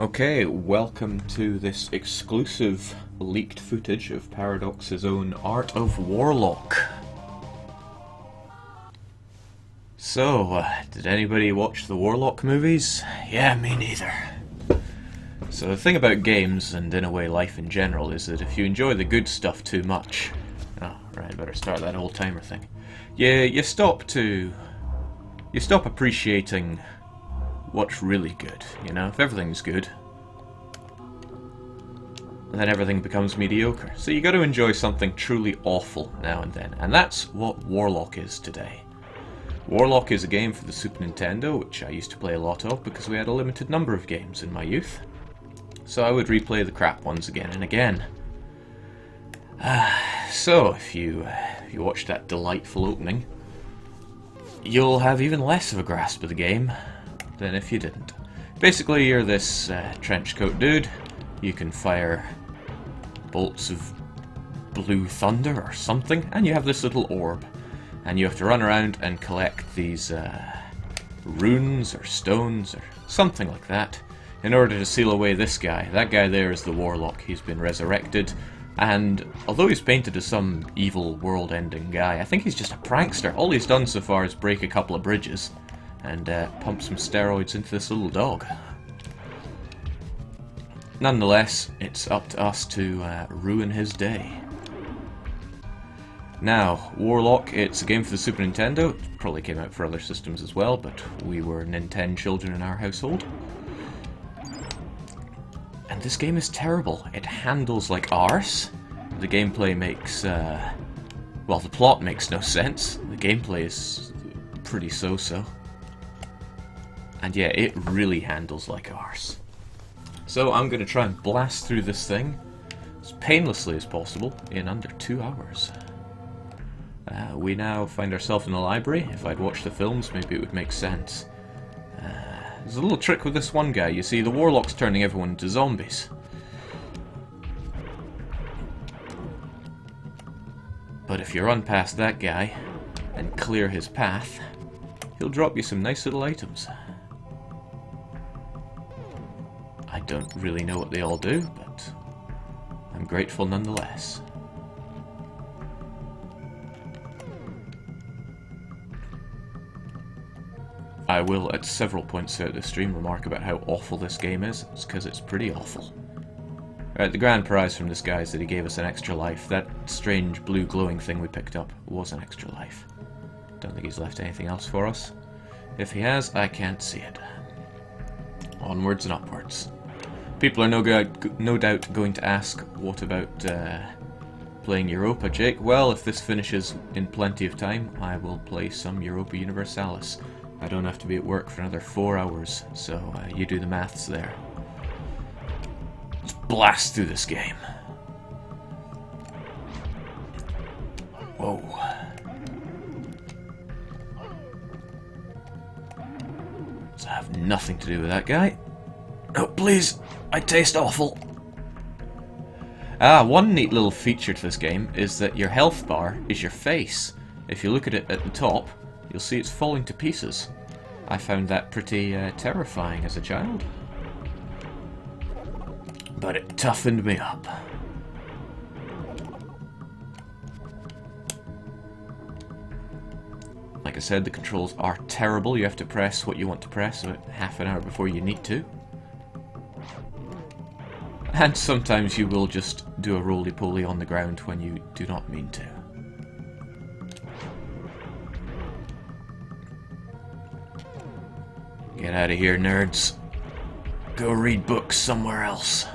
Okay, welcome to this exclusive leaked footage of Paradox's own Art of Warlock. So, uh, did anybody watch the Warlock movies? Yeah, me neither. So the thing about games, and in a way life in general, is that if you enjoy the good stuff too much... Oh, right, better start that old timer thing. Yeah, you stop to... You stop appreciating what's really good, you know? If everything's good, then everything becomes mediocre. So you got to enjoy something truly awful now and then, and that's what Warlock is today. Warlock is a game for the Super Nintendo, which I used to play a lot of because we had a limited number of games in my youth. So I would replay the crap ones again and again. Uh, so, if you, uh, if you watch that delightful opening, you'll have even less of a grasp of the game than if you didn't. Basically, you're this uh, trenchcoat dude. You can fire bolts of blue thunder or something, and you have this little orb. And you have to run around and collect these uh, runes or stones or something like that in order to seal away this guy. That guy there is the Warlock. He's been resurrected. And although he's painted as some evil world-ending guy, I think he's just a prankster. All he's done so far is break a couple of bridges and uh, pump some steroids into this little dog. Nonetheless, it's up to us to uh, ruin his day. Now, Warlock, it's a game for the Super Nintendo. It probably came out for other systems as well, but we were Nintendo children in our household. And this game is terrible. It handles like arse. The gameplay makes, uh, well, the plot makes no sense. The gameplay is pretty so-so. And yeah, it really handles like arse. So I'm going to try and blast through this thing as painlessly as possible in under two hours. Uh, we now find ourselves in a library. If I'd watched the films, maybe it would make sense. Uh, there's a little trick with this one guy. You see, the Warlock's turning everyone into zombies. But if you run past that guy and clear his path, he'll drop you some nice little items. I don't really know what they all do, but I'm grateful nonetheless. I will, at several points throughout the stream, remark about how awful this game is. It's because it's pretty awful. The grand prize from this guy is that he gave us an extra life. That strange blue glowing thing we picked up was an extra life. Don't think he's left anything else for us. If he has, I can't see it. Onwards and upwards. People are no, no doubt going to ask, what about uh, playing Europa, Jake? Well, if this finishes in plenty of time, I will play some Europa Universalis. I don't have to be at work for another four hours, so uh, you do the maths there. Let's blast through this game. Whoa. Does have nothing to do with that guy. Oh, please. I taste awful. Ah, one neat little feature to this game is that your health bar is your face. If you look at it at the top, you'll see it's falling to pieces. I found that pretty uh, terrifying as a child. But it toughened me up. Like I said, the controls are terrible. You have to press what you want to press about half an hour before you need to. And sometimes you will just do a roly-poly on the ground when you do not mean to. Get out of here, nerds. Go read books somewhere else.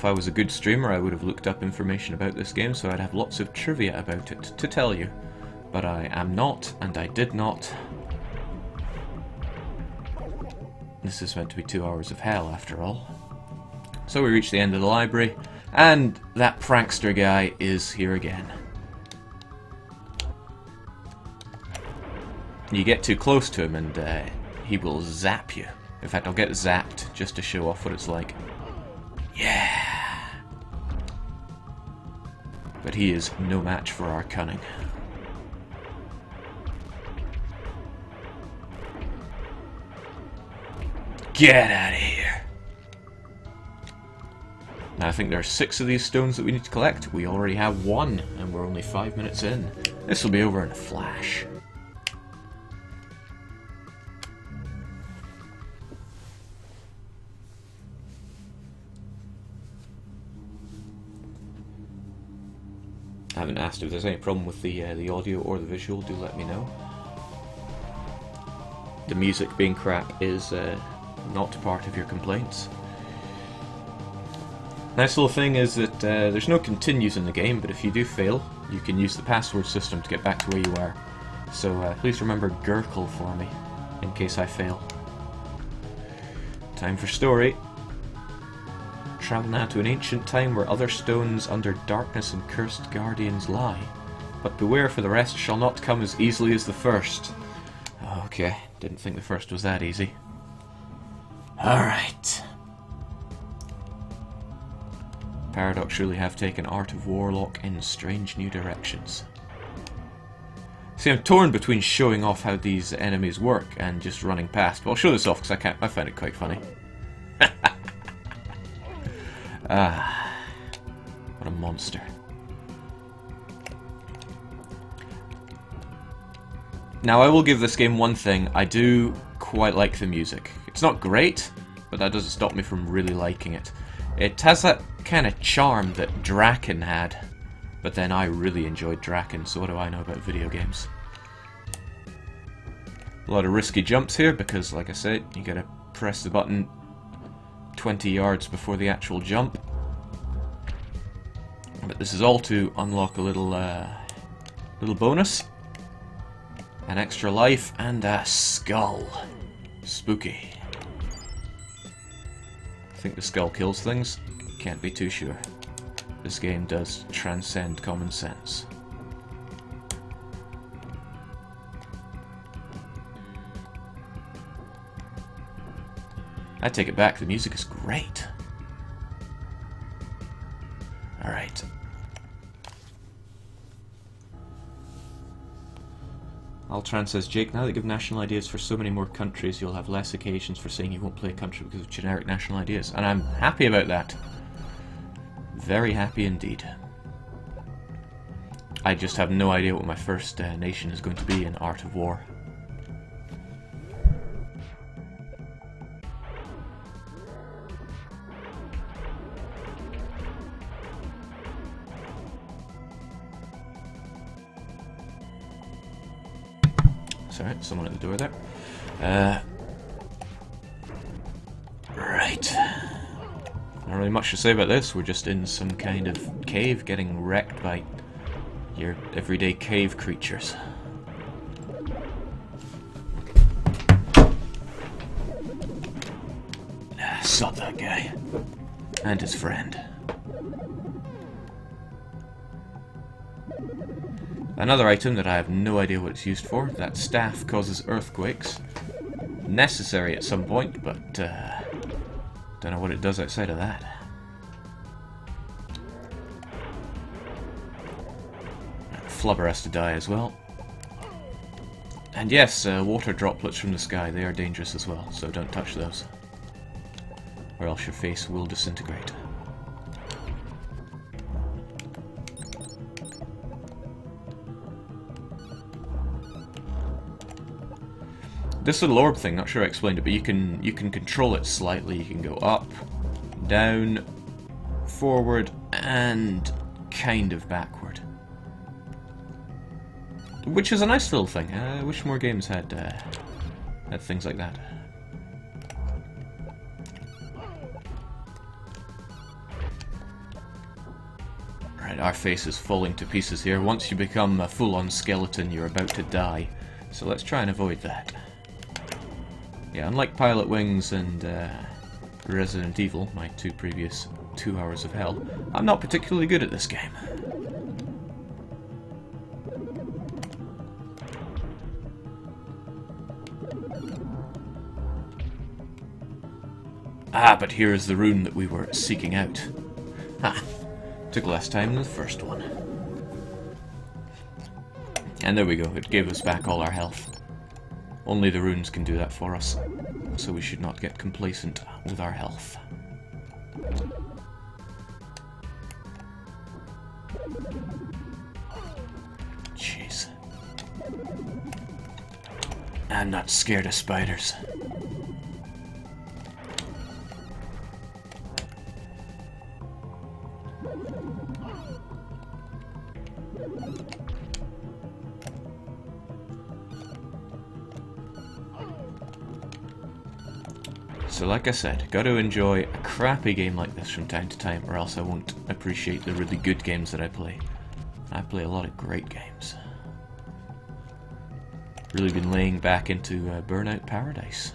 If I was a good streamer, I would have looked up information about this game, so I'd have lots of trivia about it to tell you. But I am not, and I did not, This is meant to be two hours of hell, after all. So we reach the end of the library, and that prankster guy is here again. You get too close to him and uh, he will zap you In fact, I'll get zapped just to show off what it's like. Yeah! But he is no match for our cunning. Get out of here! Now I think there are six of these stones that we need to collect. We already have one, and we're only five minutes in. This will be over in a flash. I haven't asked if there's any problem with the uh, the audio or the visual. Do let me know. The music being crap is uh, not part of your complaints. Nice little thing is that uh, there's no continues in the game, but if you do fail, you can use the password system to get back to where you are. So uh, please remember Gurkle for me, in case I fail. Time for story. Travel now to an ancient time where other stones under darkness and cursed guardians lie. But beware, for the rest shall not come as easily as the first. Oh, okay, didn't think the first was that easy. Alright. Paradox surely have taken Art of Warlock in strange new directions. See, I'm torn between showing off how these enemies work and just running past. But I'll show this off because I can't. I find it quite funny. ah, what a monster. Now, I will give this game one thing. I do quite like the music. It's not great, but that doesn't stop me from really liking it. It has that kind of charm that Drakkhen had, but then I really enjoyed Drakkhen, so what do I know about video games? A lot of risky jumps here, because like I said, you gotta press the button 20 yards before the actual jump. But this is all to unlock a little, uh, little bonus. An extra life and a skull. Spooky. I think the skull kills things? Can't be too sure. This game does transcend common sense. I take it back, the music is great. Alright. Altran says, Jake, now that you give national ideas for so many more countries, you'll have less occasions for saying you won't play a country because of generic national ideas. And I'm happy about that. Very happy indeed. I just have no idea what my first uh, nation is going to be in Art of War. Someone at the door there. Uh, right. Not really much to say about this. We're just in some kind of cave getting wrecked by your everyday cave creatures. Ah, sod that guy. And his friend. Another item that I have no idea what it's used for. That staff causes earthquakes. Necessary at some point, but uh, don't know what it does outside of that. Flubber has to die as well. And yes, uh, water droplets from the sky, they are dangerous as well, so don't touch those. Or else your face will disintegrate. This little orb thing, not sure I explained it, but you can you can control it slightly. You can go up, down, forward, and kind of backward. Which is a nice little thing. Uh, I wish more games had uh, had things like that. Right, our face is falling to pieces here. Once you become a full-on skeleton, you're about to die. So let's try and avoid that. Yeah, unlike Pilotwings and uh, Resident Evil, my two previous two hours of hell, I'm not particularly good at this game. Ah, but here is the rune that we were seeking out. Ha! Took less time than the first one. And there we go, it gave us back all our health. Only the runes can do that for us, so we should not get complacent with our health. Jeez. I'm not scared of spiders. So like I said, got to enjoy a crappy game like this from time to time or else I won't appreciate the really good games that I play. I play a lot of great games. Really been laying back into uh, Burnout Paradise.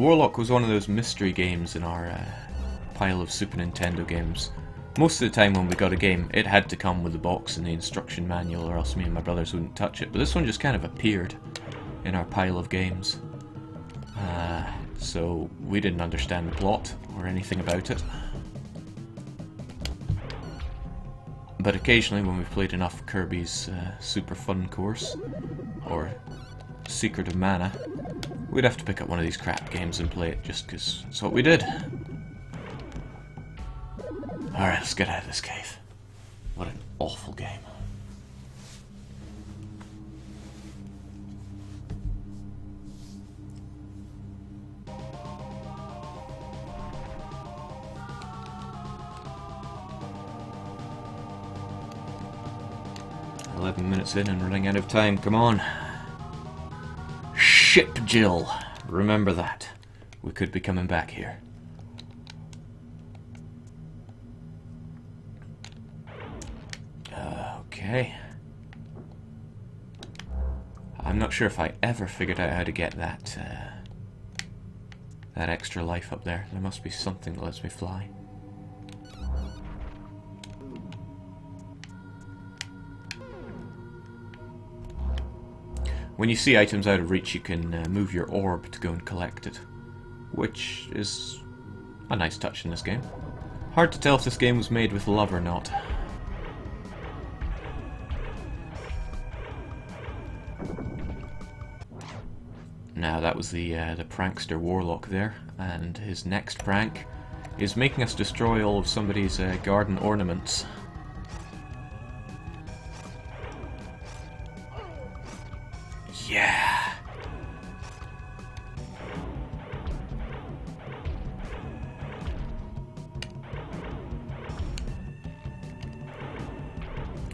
Warlock was one of those mystery games in our uh, pile of Super Nintendo games. Most of the time when we got a game, it had to come with the box and the instruction manual or else me and my brothers wouldn't touch it. But this one just kind of appeared in our pile of games. Uh, so we didn't understand the plot or anything about it. But occasionally when we've played enough Kirby's uh, Super Fun Course, or Secret of Mana, we'd have to pick up one of these crap games and play it just because that's what we did. Alright, let's get out of this cave. What an awful game. Eleven minutes in and running out of time, come on. Ship Jill. Remember that. We could be coming back here. Okay. I'm not sure if I ever figured out how to get that uh, that extra life up there. There must be something that lets me fly. When you see items out of reach, you can uh, move your orb to go and collect it, which is a nice touch in this game. Hard to tell if this game was made with love or not. Now that was the uh, the prankster Warlock there, and his next prank is making us destroy all of somebody's uh, garden ornaments. Yeah.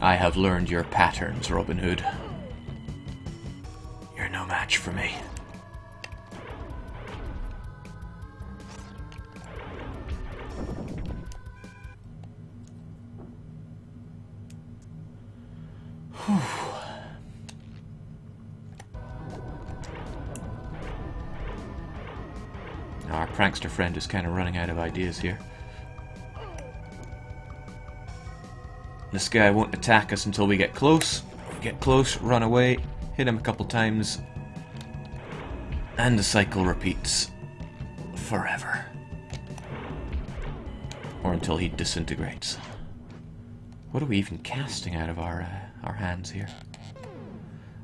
I have learned your patterns, Robin Hood. You're no match for me. Friend is kind of running out of ideas here. This guy won't attack us until we get close. Get close, run away, hit him a couple times, and the cycle repeats forever. Or until he disintegrates. What are we even casting out of our, uh, our hands here?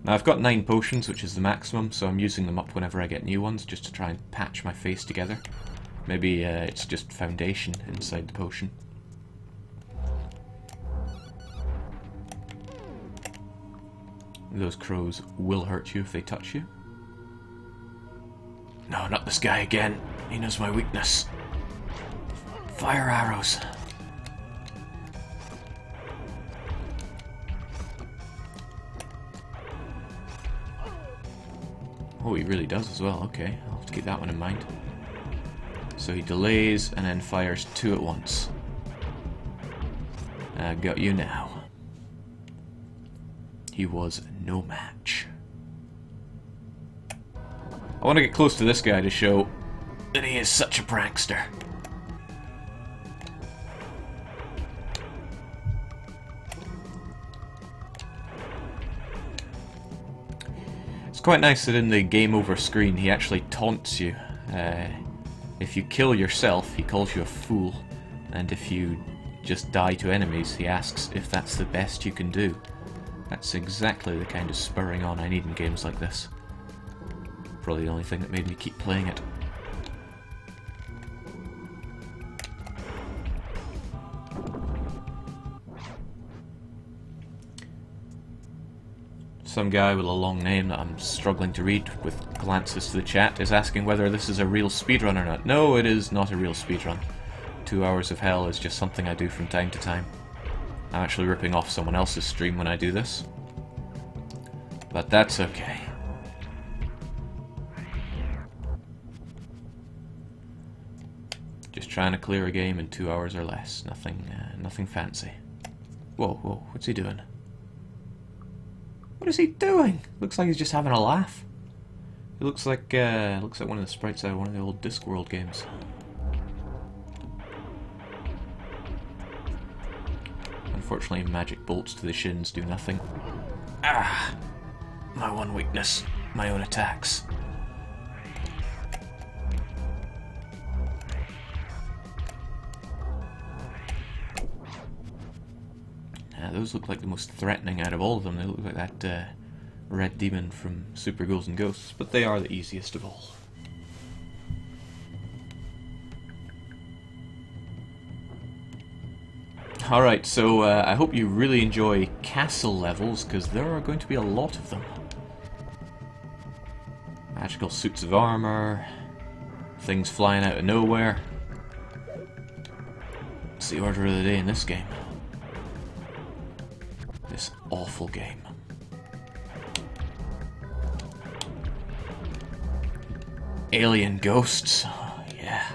Now I've got 9 potions, which is the maximum, so I'm using them up whenever I get new ones, just to try and patch my face together. Maybe uh, it's just foundation inside the potion. Those crows will hurt you if they touch you. No, not this guy again. He knows my weakness. Fire arrows. Oh, he really does as well. Okay, I'll have to keep that one in mind. So he delays and then fires two at once. I got you now. He was no match. I want to get close to this guy to show that he is such a prankster. It's quite nice that in the game over screen he actually taunts you. Uh, if you kill yourself, he calls you a fool. And if you just die to enemies, he asks if that's the best you can do. That's exactly the kind of spurring on I need in games like this. Probably the only thing that made me keep playing it. Some guy with a long name that I'm struggling to read with glances to the chat is asking whether this is a real speedrun or not. No, it is not a real speedrun. Two hours of hell is just something I do from time to time. I'm actually ripping off someone else's stream when I do this. But that's okay. Just trying to clear a game in two hours or less. Nothing, uh, nothing fancy. Whoa, whoa, what's he doing? What is he doing? Looks like he's just having a laugh. It looks like uh, looks like one of the sprites out of one of the old Discworld games. Unfortunately, magic bolts to the shins do nothing. Ah! My one weakness. My own attacks. Now, those look like the most threatening out of all of them. They look like that uh, red demon from Super Ghouls and Ghosts, but they are the easiest of all. Alright, so uh, I hope you really enjoy castle levels, because there are going to be a lot of them. Magical suits of armor, things flying out of nowhere. It's the order of the day in this game. This awful game. Alien ghosts. Oh, yeah.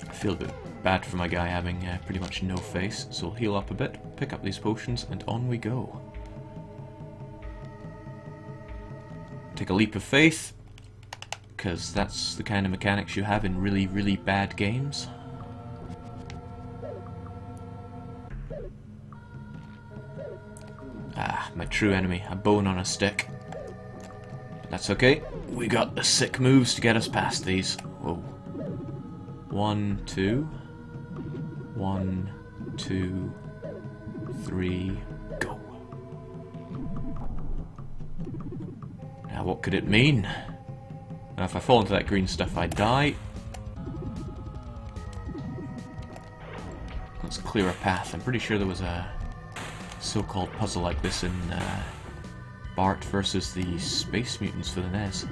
I feel a bit bad for my guy having uh, pretty much no face, so we'll heal up a bit, pick up these potions, and on we go. Take a leap of faith, because that's the kind of mechanics you have in really, really bad games. Ah, my true enemy, a bone on a stick. But that's okay, we got the sick moves to get us past these. Whoa. One, two. One, two, three, go. Now what could it mean? Now if I fall into that green stuff I die. Let's clear a path. I'm pretty sure there was a so-called puzzle like this in uh, Bart versus the Space Mutants for the NES.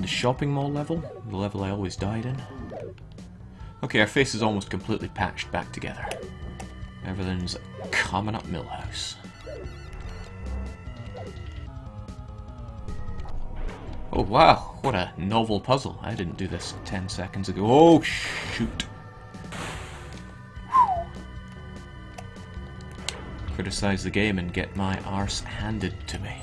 The shopping mall level, the level I always died in. Okay, our face is almost completely patched back together. Everything's coming up Milhouse. Oh wow, what a novel puzzle. I didn't do this 10 seconds ago. Oh shoot. Criticize the game and get my arse handed to me.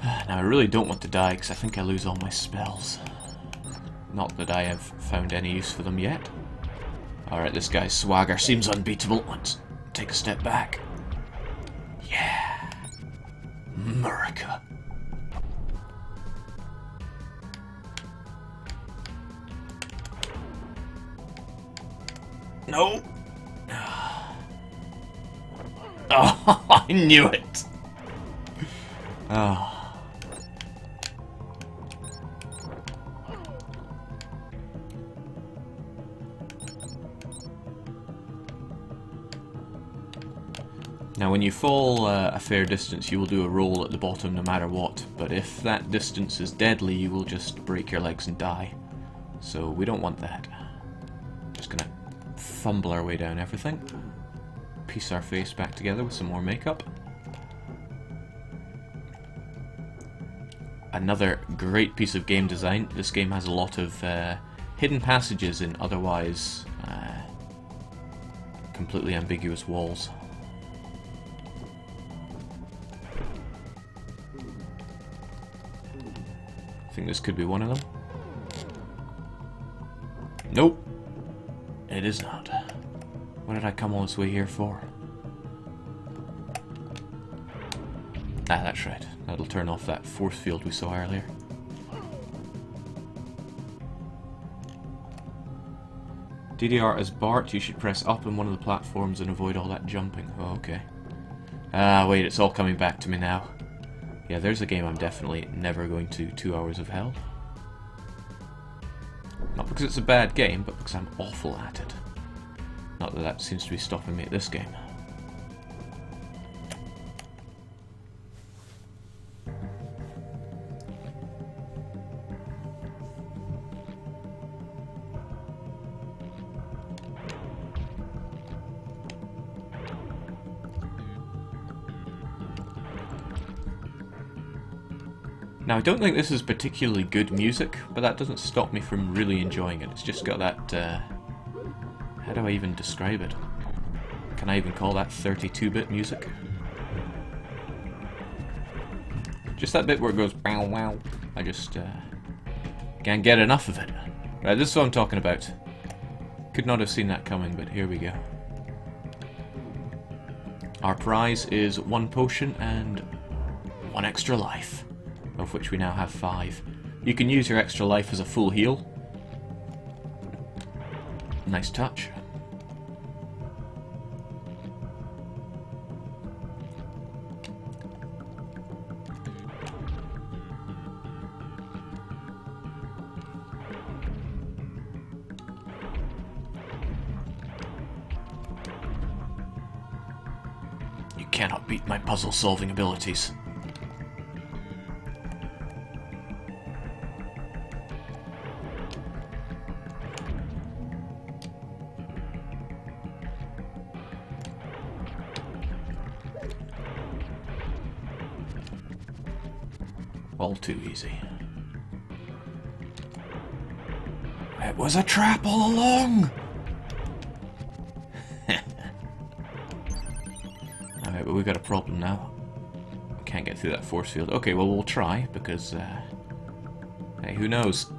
Now I really don't want to die because I think I lose all my spells. Not that I have found any use for them yet. Alright, this guy's swagger seems unbeatable. Let's take a step back. Yeah. America. No. Oh, I knew it. Oh. You fall uh, a fair distance you will do a roll at the bottom no matter what, but if that distance is deadly you will just break your legs and die. So we don't want that. Just gonna fumble our way down everything. Piece our face back together with some more makeup. Another great piece of game design. This game has a lot of uh, hidden passages in otherwise uh, completely ambiguous walls. Think this could be one of them. Nope. It is not. What did I come all this way here for? Ah, that's right. That'll turn off that force field we saw earlier. DDR as Bart, you should press up on one of the platforms and avoid all that jumping. Oh, okay. Ah, wait, it's all coming back to me now. Yeah, there's a game I'm definitely never going to Two Hours of Hell. Not because it's a bad game, but because I'm awful at it. Not that that seems to be stopping me at this game. I don't think this is particularly good music, but that doesn't stop me from really enjoying it. It's just got that, uh, how do I even describe it? Can I even call that 32-bit music? Just that bit where it goes wow wow. I just uh, can't get enough of it. Right, this is what I'm talking about. Could not have seen that coming, but here we go. Our prize is one potion and one extra life of which we now have five. You can use your extra life as a full heal. Nice touch. You cannot beat my puzzle-solving abilities. Easy. It was a trap all along! Alright, but we've got a problem now. Can't get through that force field. Okay, well, we'll try, because, uh... Hey, who knows?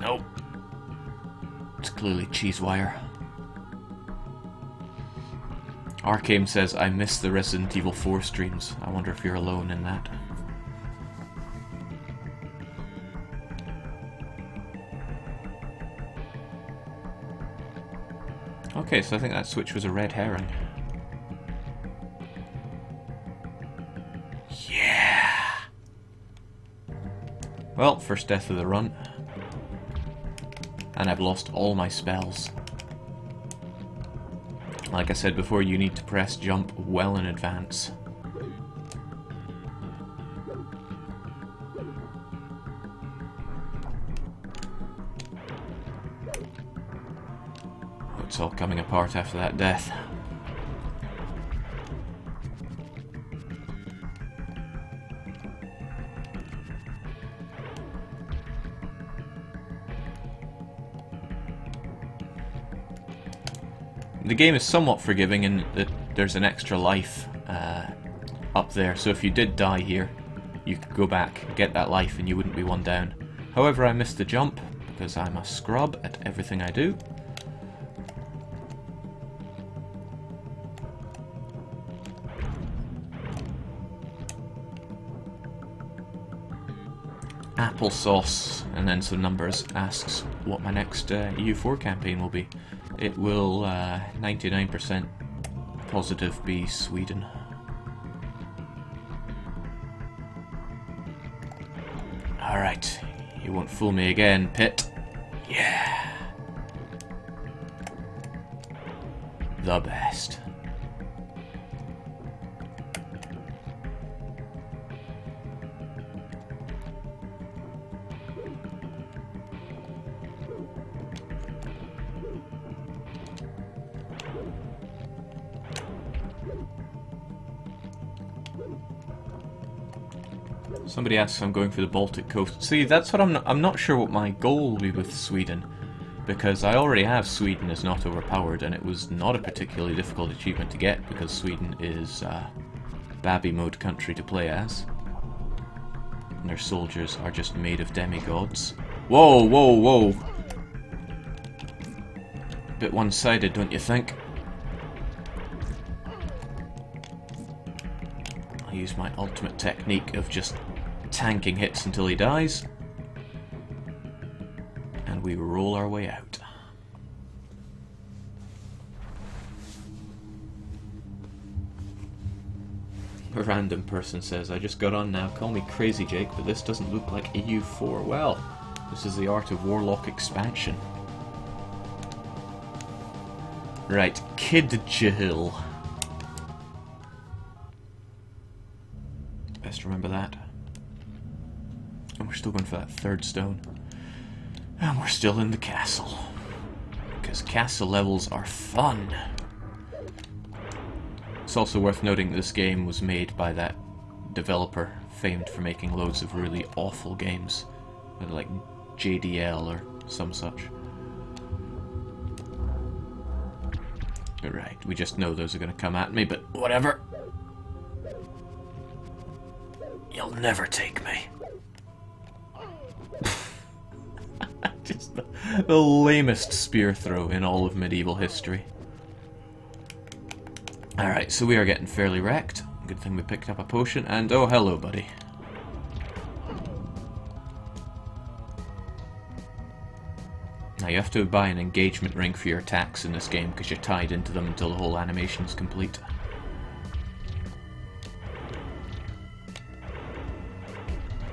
Nope. It's clearly cheese wire. Arcane says, I miss the Resident Evil 4 streams. I wonder if you're alone in that. Okay, so I think that switch was a red herring. Yeah! Well, first death of the run. And I've lost all my spells. Like I said before, you need to press jump well in advance. Coming apart after that death. The game is somewhat forgiving in that there's an extra life uh, up there, so if you did die here, you could go back, get that life, and you wouldn't be one down. However, I missed the jump, because I'm a scrub at everything I do. Applesauce, and then some numbers, asks what my next uh, EU4 campaign will be. It will 99% uh, positive be Sweden. Alright, you won't fool me again, Pit. Yeah. The best. If I'm going for the Baltic coast. See, that's what I'm not, I'm not sure what my goal will be with Sweden. Because I already have Sweden is not overpowered, and it was not a particularly difficult achievement to get, because Sweden is uh, Babby mode country to play as. And their soldiers are just made of demigods. Whoa, whoa, whoa! Bit one-sided, don't you think? I use my ultimate technique of just tanking hits until he dies. And we roll our way out. A random person says, I just got on now, call me Crazy Jake, but this doesn't look like EU4. Well, this is the Art of Warlock expansion. Right, Kid Jill. Best remember that. And we're still going for that third stone. And we're still in the castle. Because castle levels are fun. It's also worth noting this game was made by that developer famed for making loads of really awful games. Like JDL or some such. Right, we just know those are going to come at me, but whatever. You'll never take me. just the, the lamest spear throw in all of medieval history. Alright, so we are getting fairly wrecked. Good thing we picked up a potion, and oh hello buddy. Now you have to buy an engagement ring for your attacks in this game because you're tied into them until the whole animation is complete.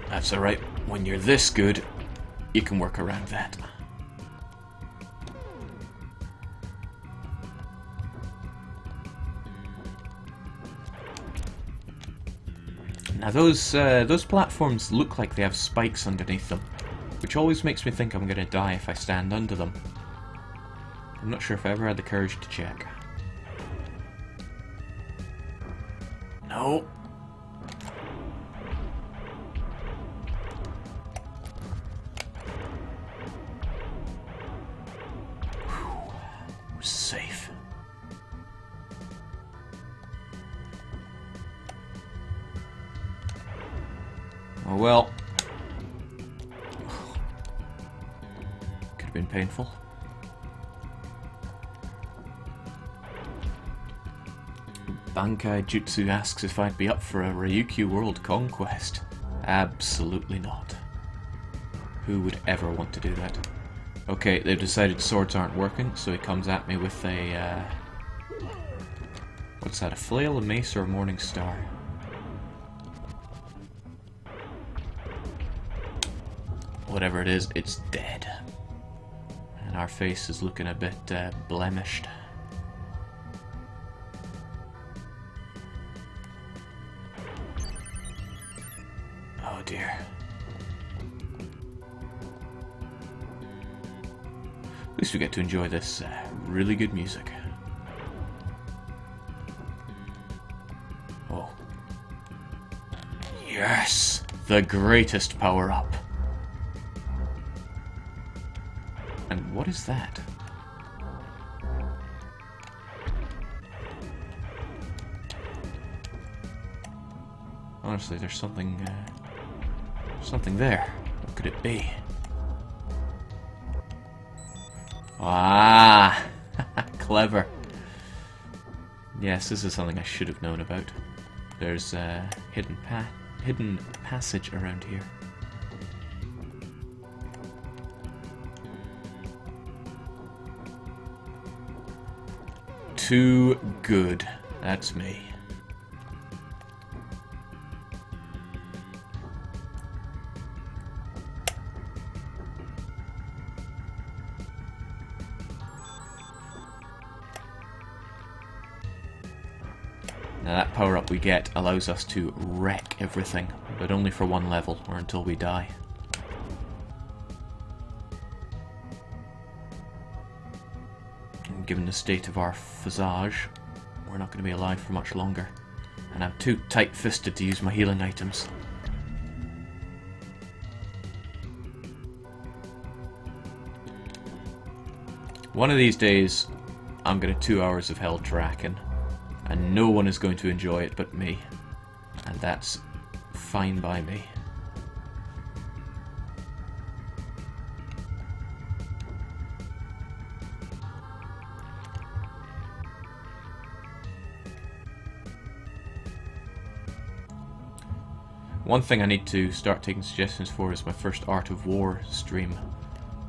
That's alright, when you're this good, you can work around that. Now those uh, those platforms look like they have spikes underneath them which always makes me think I'm gonna die if I stand under them. I'm not sure if I ever had the courage to check. No. Jutsu asks if I'd be up for a Ryukyu World Conquest. Absolutely not. Who would ever want to do that? Okay, they've decided swords aren't working, so he comes at me with a, uh, What's that, a flail, a mace, or a morning star? Whatever it is, it's dead. And our face is looking a bit uh, blemished. Least we get to enjoy this uh, really good music. Oh. Yes! The greatest power-up. And what is that? Honestly, there's something, uh, something there. What could it be? Ah! Clever. Yes, this is something I should have known about. There's a hidden pa hidden passage around here. Too good. That's me. Now that power-up we get allows us to wreck everything, but only for one level, or until we die. And given the state of our visage, we're not going to be alive for much longer. And I'm too tight-fisted to use my healing items. One of these days, I'm going to two hours of Hell tracking no one is going to enjoy it but me. And that's fine by me. One thing I need to start taking suggestions for is my first Art of War stream,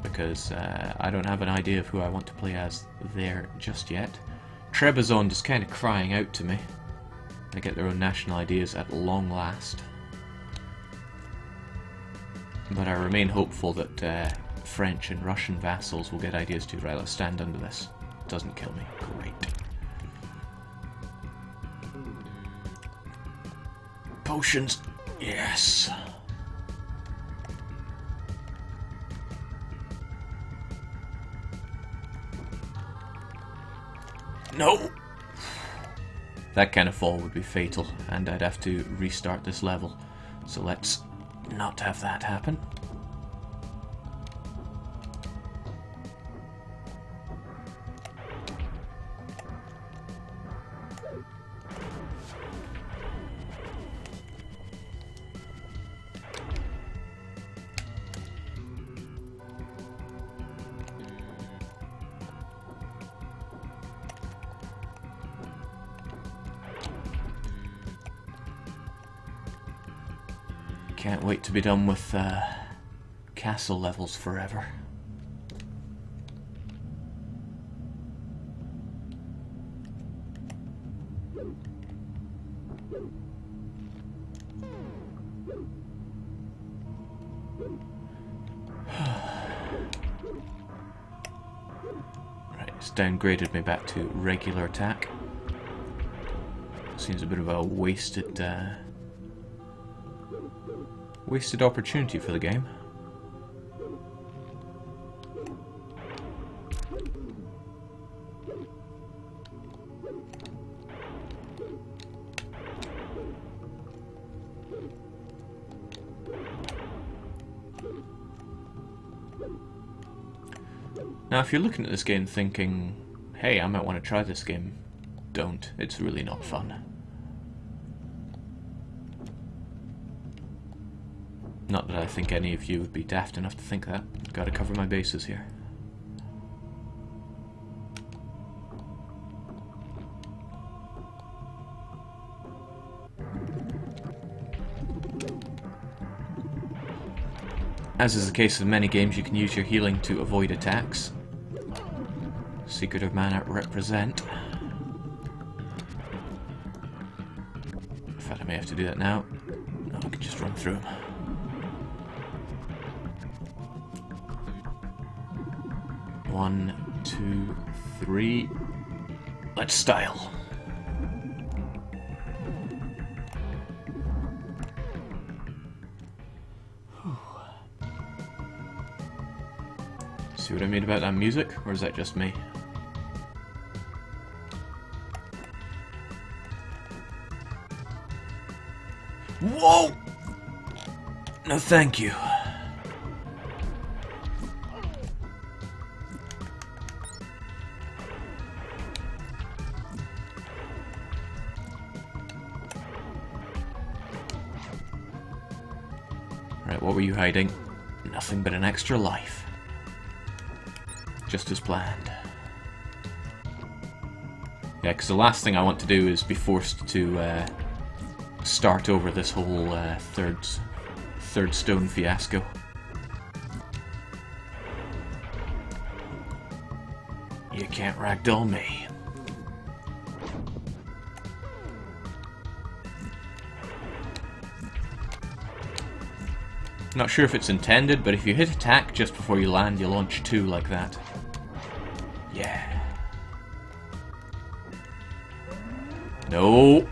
because uh, I don't have an idea of who I want to play as there just yet. Trebizond is kind of crying out to me. They get their own national ideas at long last. But I remain hopeful that uh, French and Russian vassals will get ideas too. Right, let's stand under this. Doesn't kill me. Great. Potions. Yes. No! That kind of fall would be fatal, and I'd have to restart this level. So let's not have that happen. Done with uh, castle levels forever. right, it's downgraded me back to regular attack. Seems a bit of a wasted uh, Wasted opportunity for the game. Now if you're looking at this game thinking, hey, I might want to try this game, don't. It's really not fun. Not that I think any of you would be daft enough to think that. Gotta cover my bases here. As is the case with many games, you can use your healing to avoid attacks. Secret of Mana represent. In fact, I may have to do that now. No, I can just run through them. One, two, three. Let's style. See what I mean about that music, or is that just me? Whoa! No thank you. Hiding? Nothing but an extra life. Just as planned. Yeah, because the last thing I want to do is be forced to uh, start over this whole uh, third, third stone fiasco. You can't ragdoll me. Not sure if it's intended, but if you hit attack just before you land, you launch two like that. Yeah. No.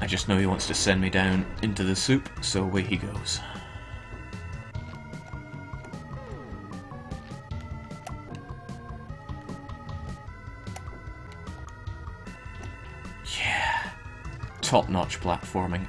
I just know he wants to send me down into the soup, so away he goes. Top-notch platforming.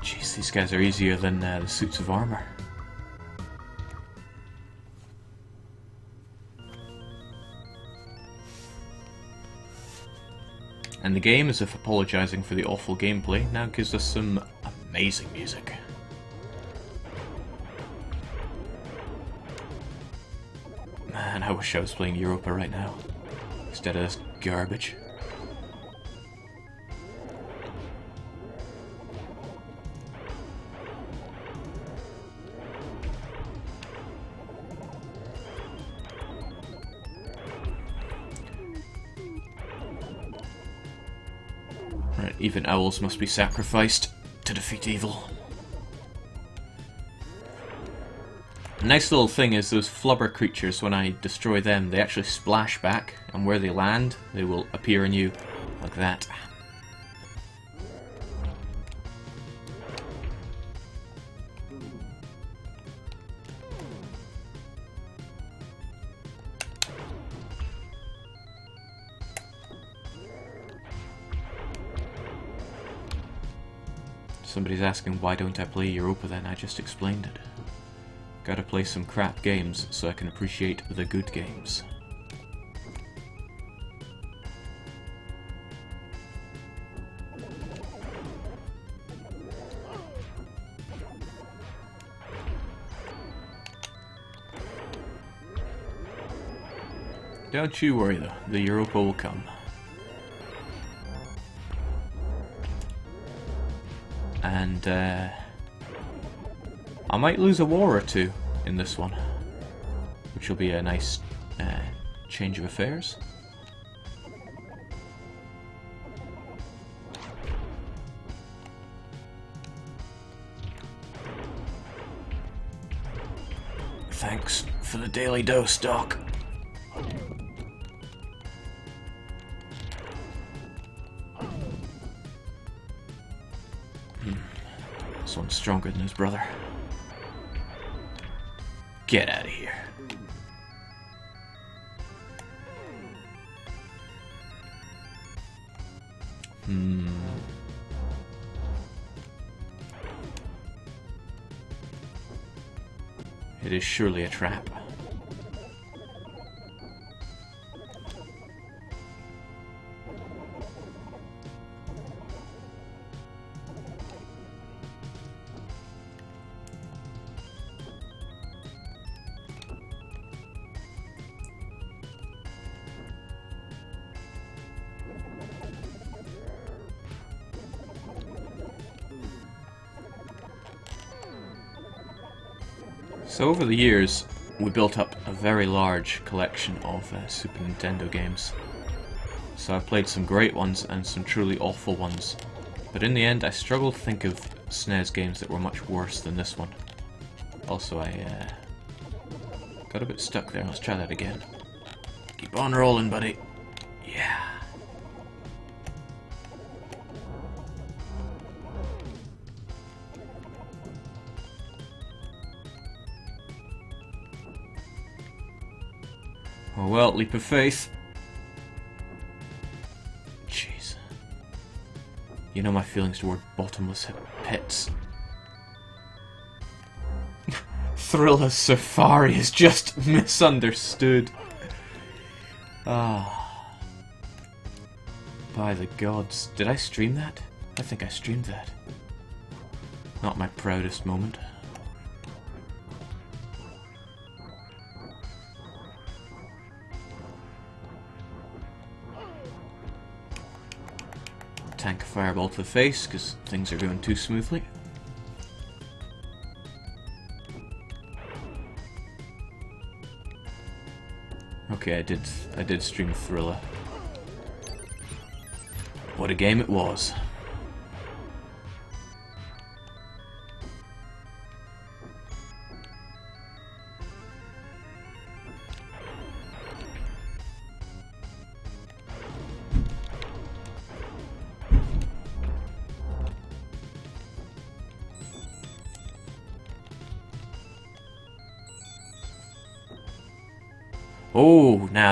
Jeez, these guys are easier than uh, the suits of armor. The game, as if apologising for the awful gameplay, now gives us some amazing music. Man, I wish I was playing Europa right now, instead of this garbage. Owls must be sacrificed to defeat evil. Nice little thing is those flubber creatures, when I destroy them, they actually splash back, and where they land, they will appear in you like that. Asking why don't I play Europa then, I just explained it. Gotta play some crap games so I can appreciate the good games. Don't you worry though, the Europa will come. And uh, I might lose a war or two in this one, which will be a nice uh, change of affairs. Thanks for the daily dose, Doc. Stronger than his brother. Get out of here. Hmm. It is surely a trap. Over the years, we built up a very large collection of uh, Super Nintendo games. So I've played some great ones and some truly awful ones. But in the end, I struggle to think of SNES games that were much worse than this one. Also, I uh, got a bit stuck there. Let's try that again. Keep on rolling, buddy. Leap of faith. Jeez. You know my feelings toward bottomless pits. Thriller Safari is just misunderstood. Ah. By the gods. Did I stream that? I think I streamed that. Not my proudest moment. Fireball to the face because things are going too smoothly. Okay, I did I did stream Thriller. What a game it was.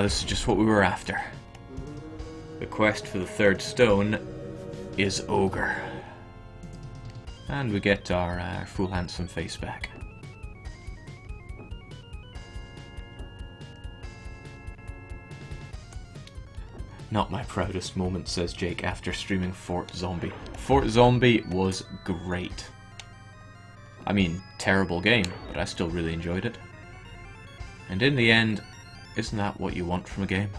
This is just what we were after. The quest for the third stone is Ogre. And we get our uh, full handsome face back. Not my proudest moment, says Jake after streaming Fort Zombie. Fort Zombie was great. I mean, terrible game, but I still really enjoyed it. And in the end, isn't that what you want from a game?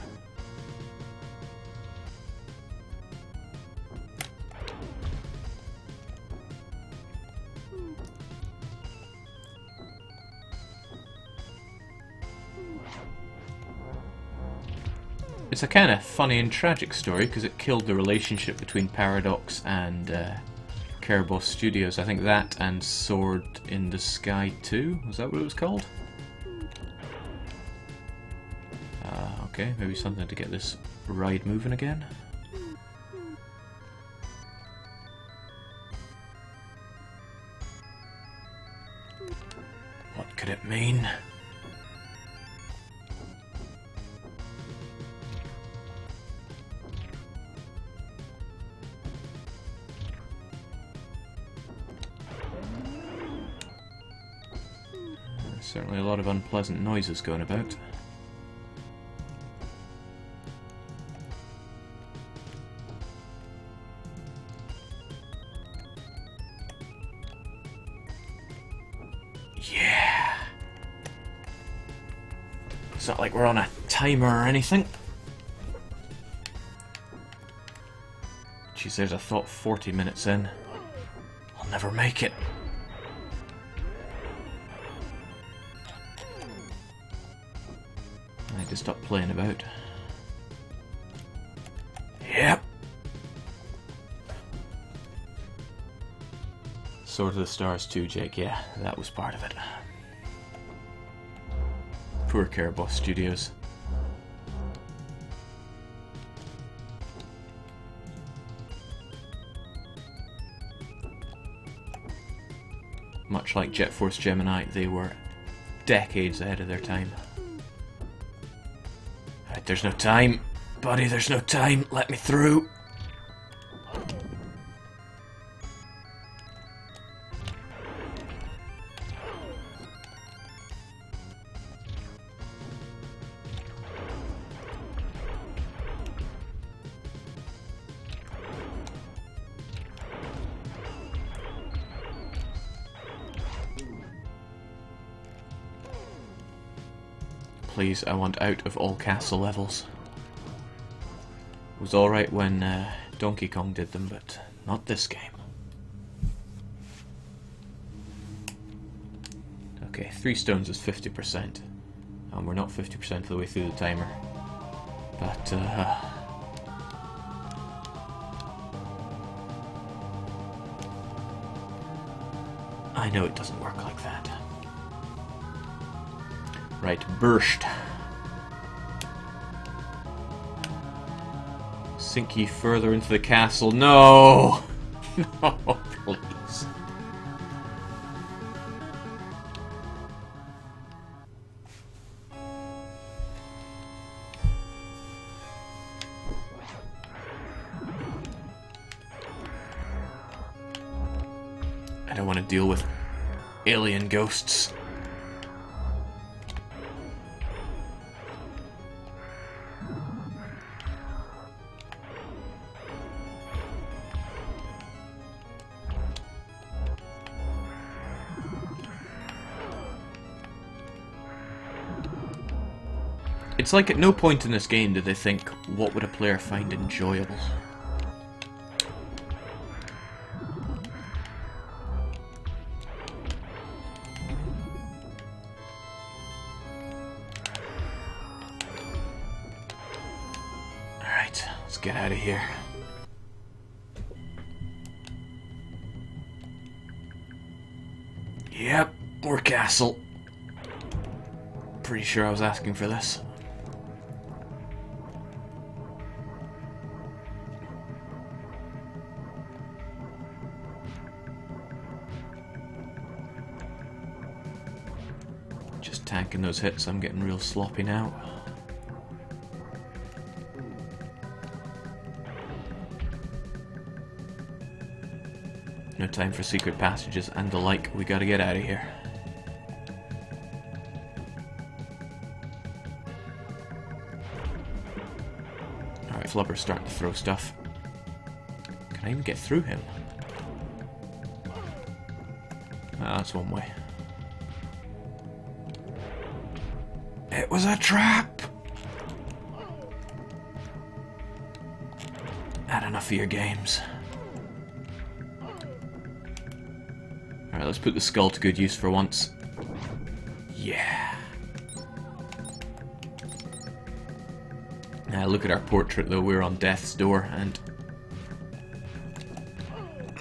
It's a kind of funny and tragic story because it killed the relationship between Paradox and uh, Studios. I think that and Sword in the Sky 2, was that what it was called? Okay, maybe something to get this ride moving again. What could it mean? Certainly a lot of unpleasant noises going about. Timer or anything. She says I thought 40 minutes in. I'll never make it. I need to stop playing about. Yep. Sword of the Stars too, Jake. Yeah, that was part of it. Poor Kerberos Studios. Like Jet Force Gemini, they were decades ahead of their time. Right, there's no time. Buddy, there's no time. Let me through. I want out of all castle levels. It was alright when uh, Donkey Kong did them, but not this game. Okay, three stones is 50%. And we're not 50% of the way through the timer. But, uh... I know it doesn't work like that. Right, burst. Sink ye further into the castle. No! No, please. I don't want to deal with alien ghosts. It's like at no point in this game do they think, what would a player find enjoyable? Alright, let's get out of here. Yep, more castle. Pretty sure I was asking for this. those hits, I'm getting real sloppy now. No time for secret passages and the like, we gotta get out of here. Alright, Flubber's starting to throw stuff. Can I even get through him? Ah, that's one way. Was a trap! Had enough of your games. Alright, let's put the skull to good use for once. Yeah. Now look at our portrait though, we're on death's door and...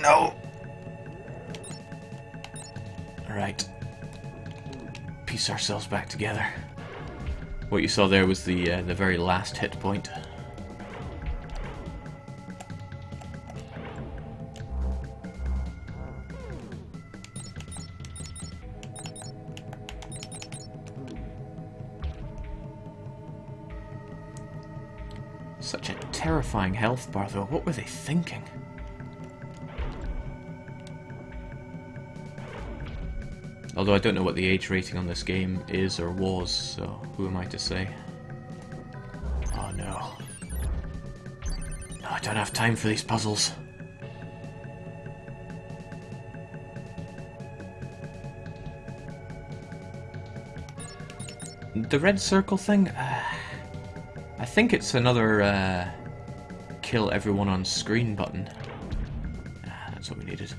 No! Alright. Piece ourselves back together. What you saw there was the uh, the very last hit point. Such a terrifying health bar though, what were they thinking? Although I don't know what the age rating on this game is or was, so who am I to say? Oh no. No, I don't have time for these puzzles. The red circle thing? Uh, I think it's another uh, kill everyone on screen button. Ah, that's what we needed.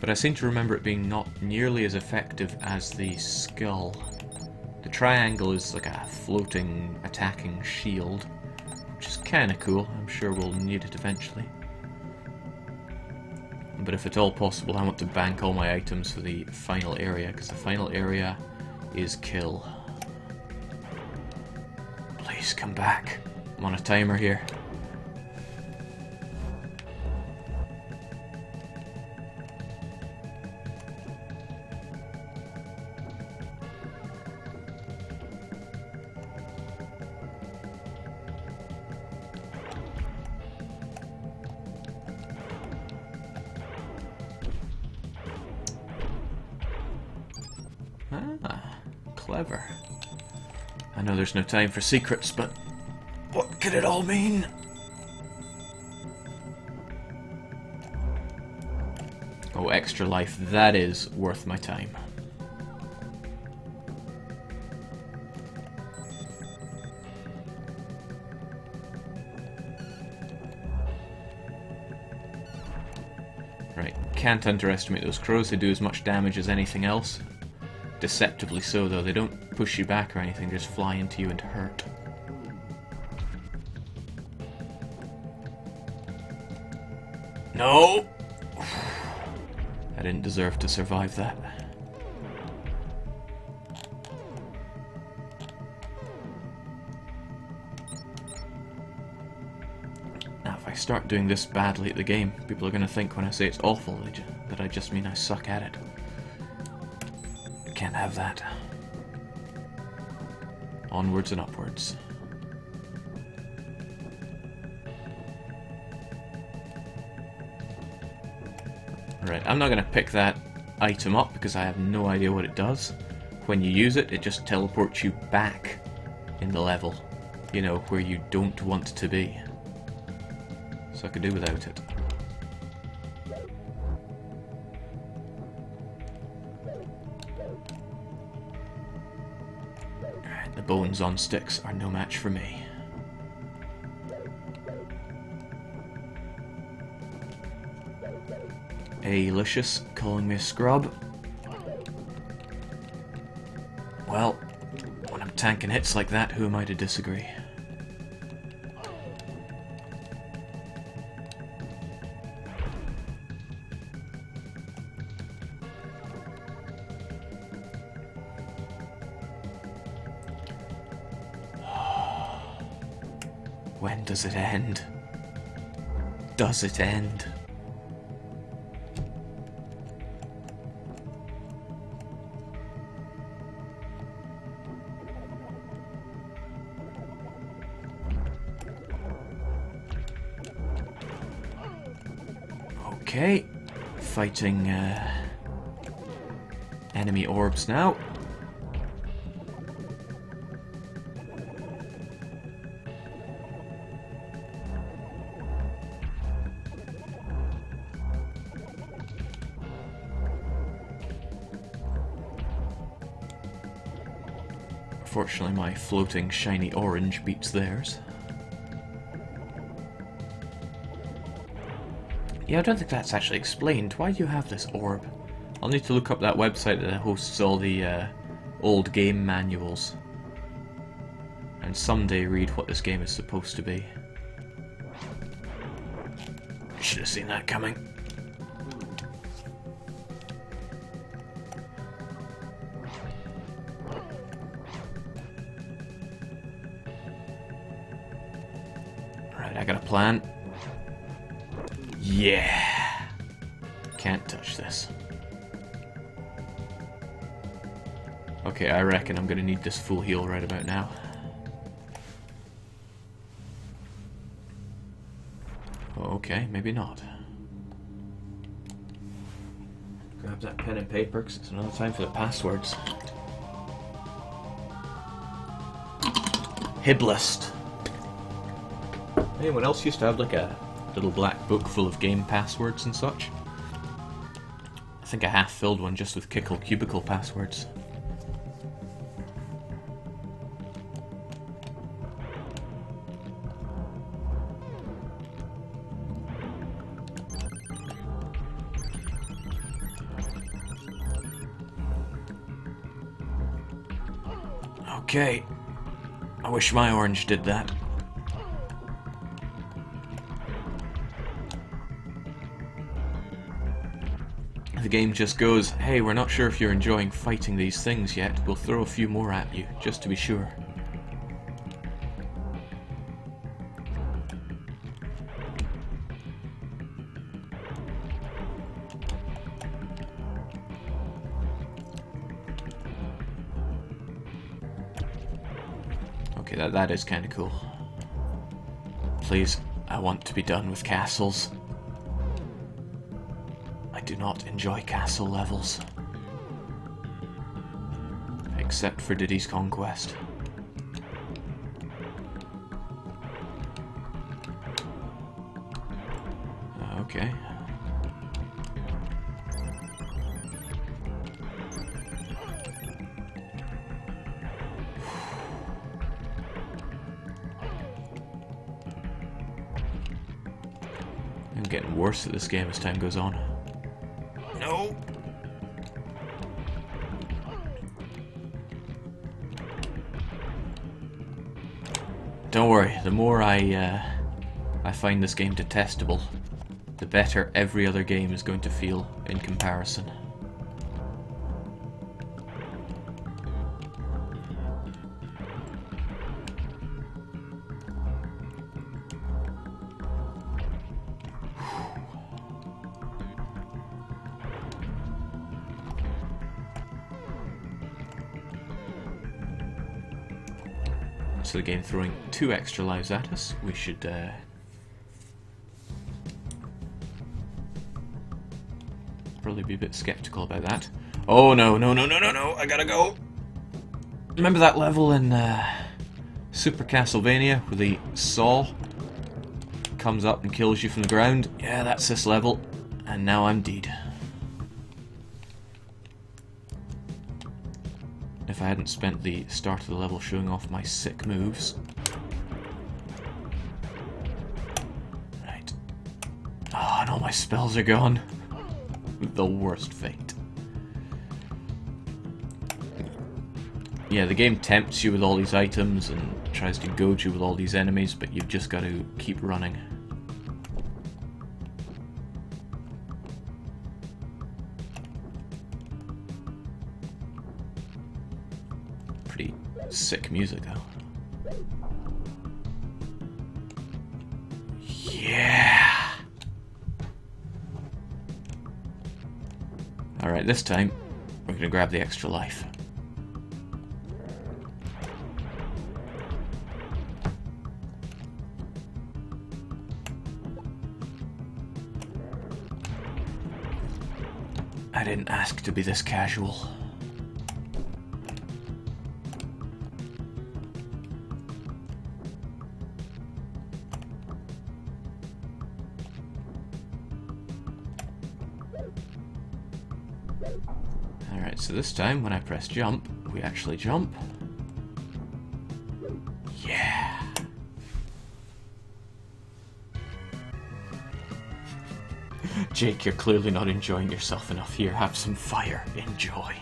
But I seem to remember it being not nearly as effective as the skull. The triangle is like a floating attacking shield, which is kinda cool. I'm sure we'll need it eventually. But if at all possible, I want to bank all my items for the final area, because the final area is kill. Please come back. I'm on a timer here. There's no time for secrets, but what could it all mean? Oh, extra life. That is worth my time. Right, can't underestimate those crows. They do as much damage as anything else. Deceptively so, though. They don't push you back or anything, they just fly into you and hurt. No! I didn't deserve to survive that. Now, if I start doing this badly at the game, people are going to think when I say it's awful that I just mean I suck at it. Can't have that. Onwards and upwards. Right, I'm not going to pick that item up because I have no idea what it does. When you use it, it just teleports you back in the level, you know, where you don't want to be. So I could do without it. Bones on sticks are no match for me. Alicious calling me a scrub. Well, when I'm tanking hits like that, who am I to disagree? Does it end? Okay, fighting uh, enemy orbs now. Floating shiny orange beats theirs. Yeah, I don't think that's actually explained. Why do you have this orb? I'll need to look up that website that hosts all the uh, old game manuals. And someday read what this game is supposed to be. Should have seen that coming. Reckon I'm gonna need this full heal right about now. Okay, maybe not. Grab that pen and paper, because it's another time for the passwords. Hiblist. Anyone else used to have like a little black book full of game passwords and such? I think I half filled one just with Kickle Cubicle passwords. Okay. I wish my orange did that. The game just goes, hey, we're not sure if you're enjoying fighting these things yet, we'll throw a few more at you, just to be sure. That, is kind of cool. Please, I want to be done with castles I do not enjoy castle levels. Except for Diddy's Kong Quest. This game as time goes on. No. Don't worry, the more I, uh, I find this game detestable, the better every other game is going to feel in comparison. Game throwing two extra lives at us. We should uh, probably be a bit skeptical about that. Oh no, no, no, no, no, no, I gotta go! Remember that level in uh, Super Castlevania where the saw comes up and kills you from the ground? Yeah, that's this level. And now I'm dead. Hadn't spent the start of the level showing off my sick moves. Right. Ah, oh, and all my spells are gone. the worst fate. Yeah, the game tempts you with all these items and tries to goad you with all these enemies, but you've just got to keep running. Music, though. Yeah! Alright, this time, we're gonna grab the extra life. I didn't ask to be this casual. Alright, so this time when I press jump, we actually jump. Yeah! Jake, you're clearly not enjoying yourself enough here. Have some fire. Enjoy.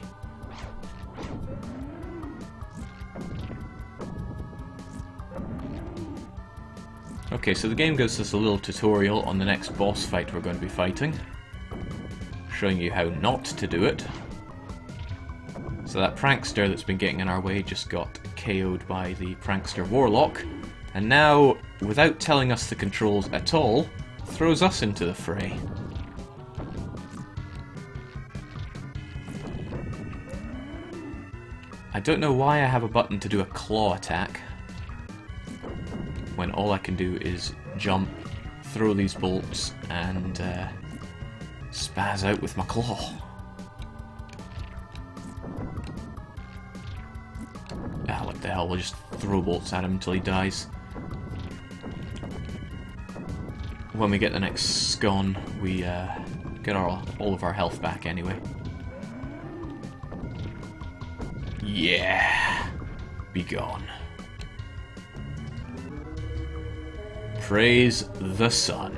Okay, so the game gives us a little tutorial on the next boss fight we're going to be fighting. Showing you how not to do it. So that prankster that's been getting in our way just got KO'd by the prankster Warlock. And now, without telling us the controls at all, throws us into the fray. I don't know why I have a button to do a claw attack when all I can do is jump, throw these bolts, and uh, spaz out with my claw. Ah, what the hell, we'll just throw bolts at him until he dies. When we get the next scone, we uh, get our, all of our health back anyway. Yeah! Be gone. Praise the sun.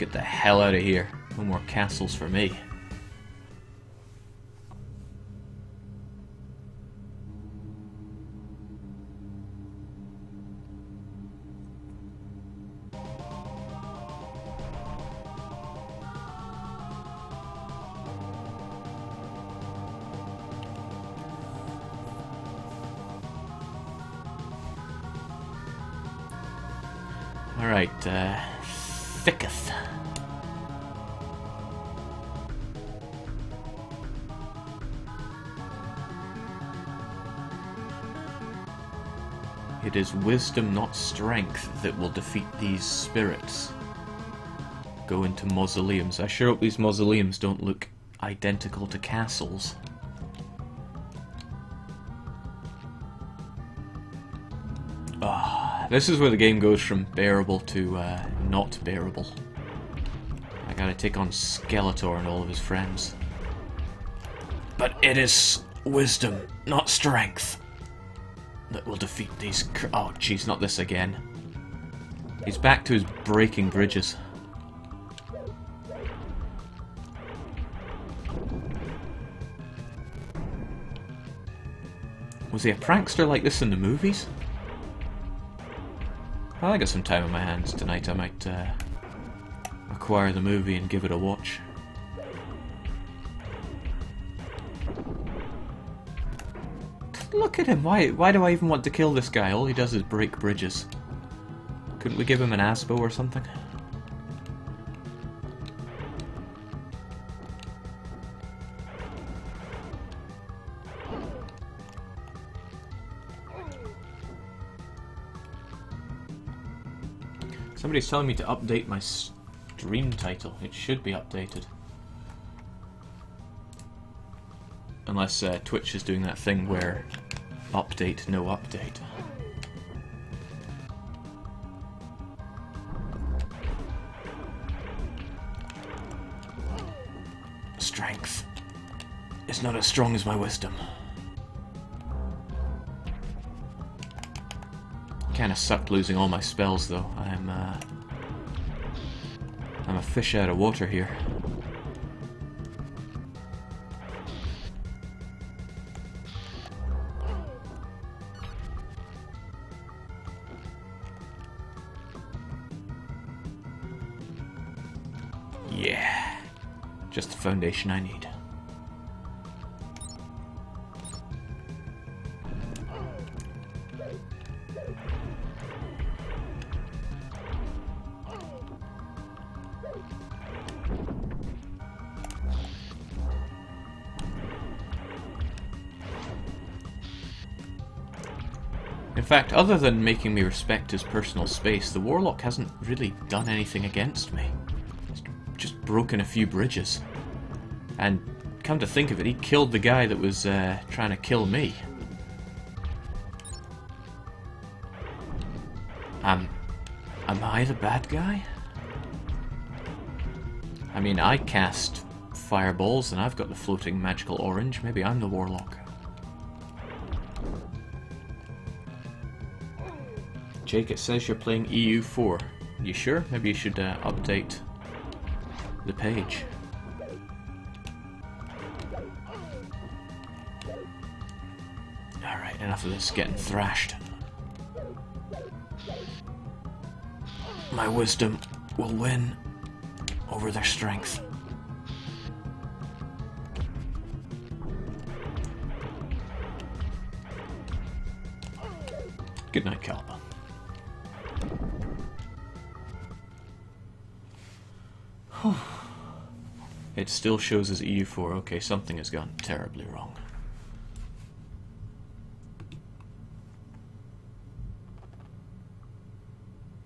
Get the hell out of here. No more castles for me. Is wisdom, not strength, that will defeat these spirits. Go into mausoleums. I sure hope these mausoleums don't look identical to castles. Ah, this is where the game goes from bearable to uh, not bearable. I gotta take on Skeletor and all of his friends. But it is wisdom, not strength, that will defeat these Oh, jeez, not this again. He's back to his breaking bridges. Was he a prankster like this in the movies? Well, I got some time on my hands tonight. I might uh, acquire the movie and give it a watch. At him. Why, why do I even want to kill this guy? All he does is break bridges. Couldn't we give him an asbo or something? Somebody's telling me to update my stream title. It should be updated. Unless uh, Twitch is doing that thing where update, no update. Strength is not as strong as my wisdom. Kinda sucked losing all my spells though. I'm uh I'm a fish out of water here. Foundation I need. In fact, other than making me respect his personal space, the Warlock hasn't really done anything against me. He's just broken a few bridges. And come to think of it, he killed the guy that was uh, trying to kill me. Um, am I the bad guy? I mean, I cast fireballs and I've got the floating magical orange. Maybe I'm the warlock. Jake, it says you're playing EU4. You sure? Maybe you should uh, update the page. Of this getting thrashed. My wisdom will win over their strength. Good night, Kalpa. it still shows as EU4. Okay, something has gone terribly wrong.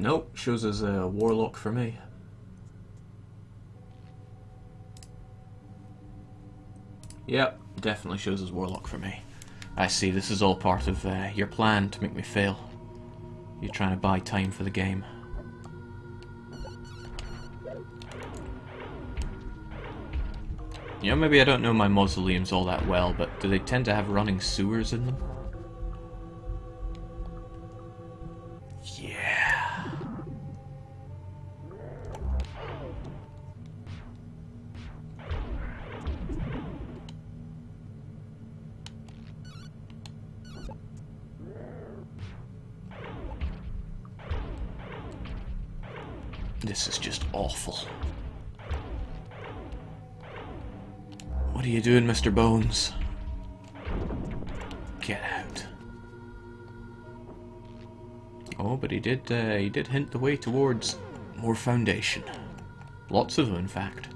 Nope, shows as a warlock for me. Yep, definitely shows as warlock for me. I see, this is all part of uh, your plan to make me fail. You're trying to buy time for the game. You know, maybe I don't know my mausoleums all that well, but do they tend to have running sewers in them? Mr. Bones? Get out. Oh, but he did, uh, he did hint the way towards more foundation. Lots of them, in fact.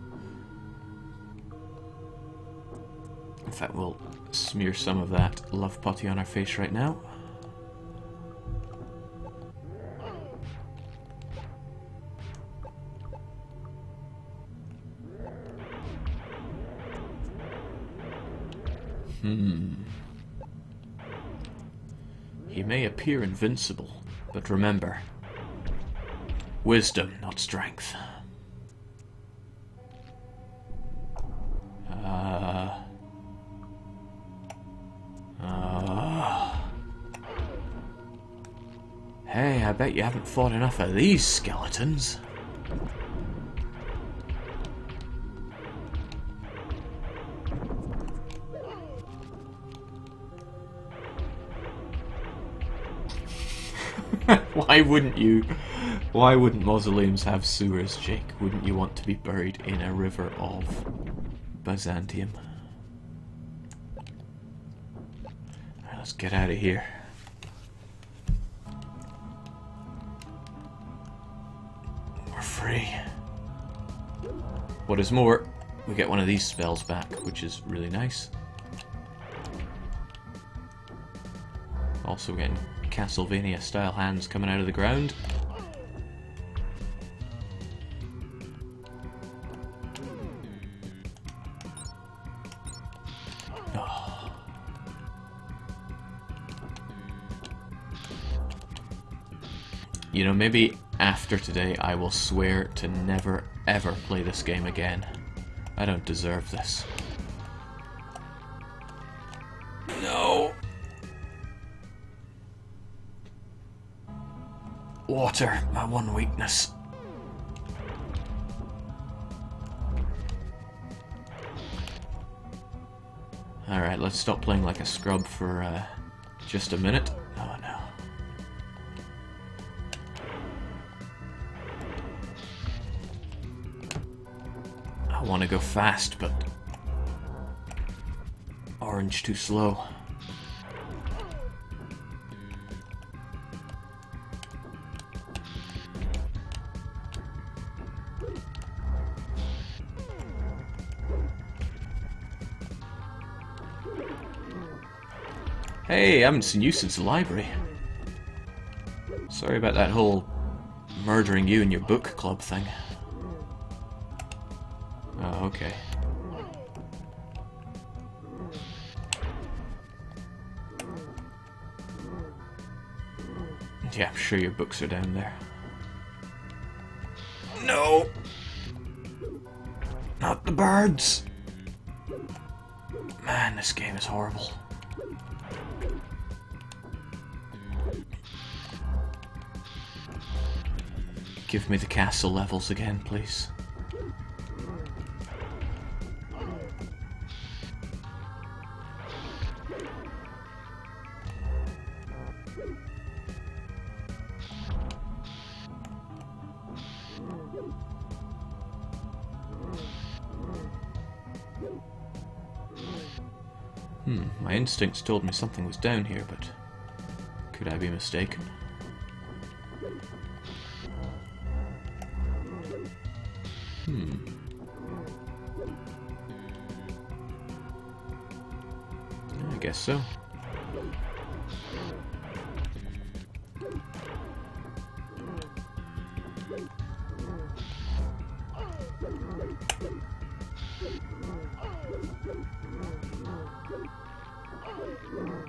In fact, we'll smear some of that love putty on our face right now. Hmm. He may appear invincible, but remember, wisdom, not strength. Uh... Uh... Hey, I bet you haven't fought enough of these skeletons. Why wouldn't you? Why wouldn't mausoleums have sewers, Jake? Wouldn't you want to be buried in a river of Byzantium? Right, let's get out of here. We're free. What is more, we get one of these spells back, which is really nice. Also getting Castlevania style hands coming out of the ground. You know, maybe after today I will swear to never ever play this game again. I don't deserve this. Water, my one weakness. Alright, let's stop playing like a scrub for uh, just a minute. Oh no. I want to go fast, but... Orange too slow. Hey, I haven't seen you since the library. Sorry about that whole murdering you and your book club thing. Oh, okay. Yeah, I'm sure your books are down there. No! Not the birds! Man, this game is horrible. Give me the castle levels again, please. Hmm, my instincts told me something was down here, but could I be mistaken? So.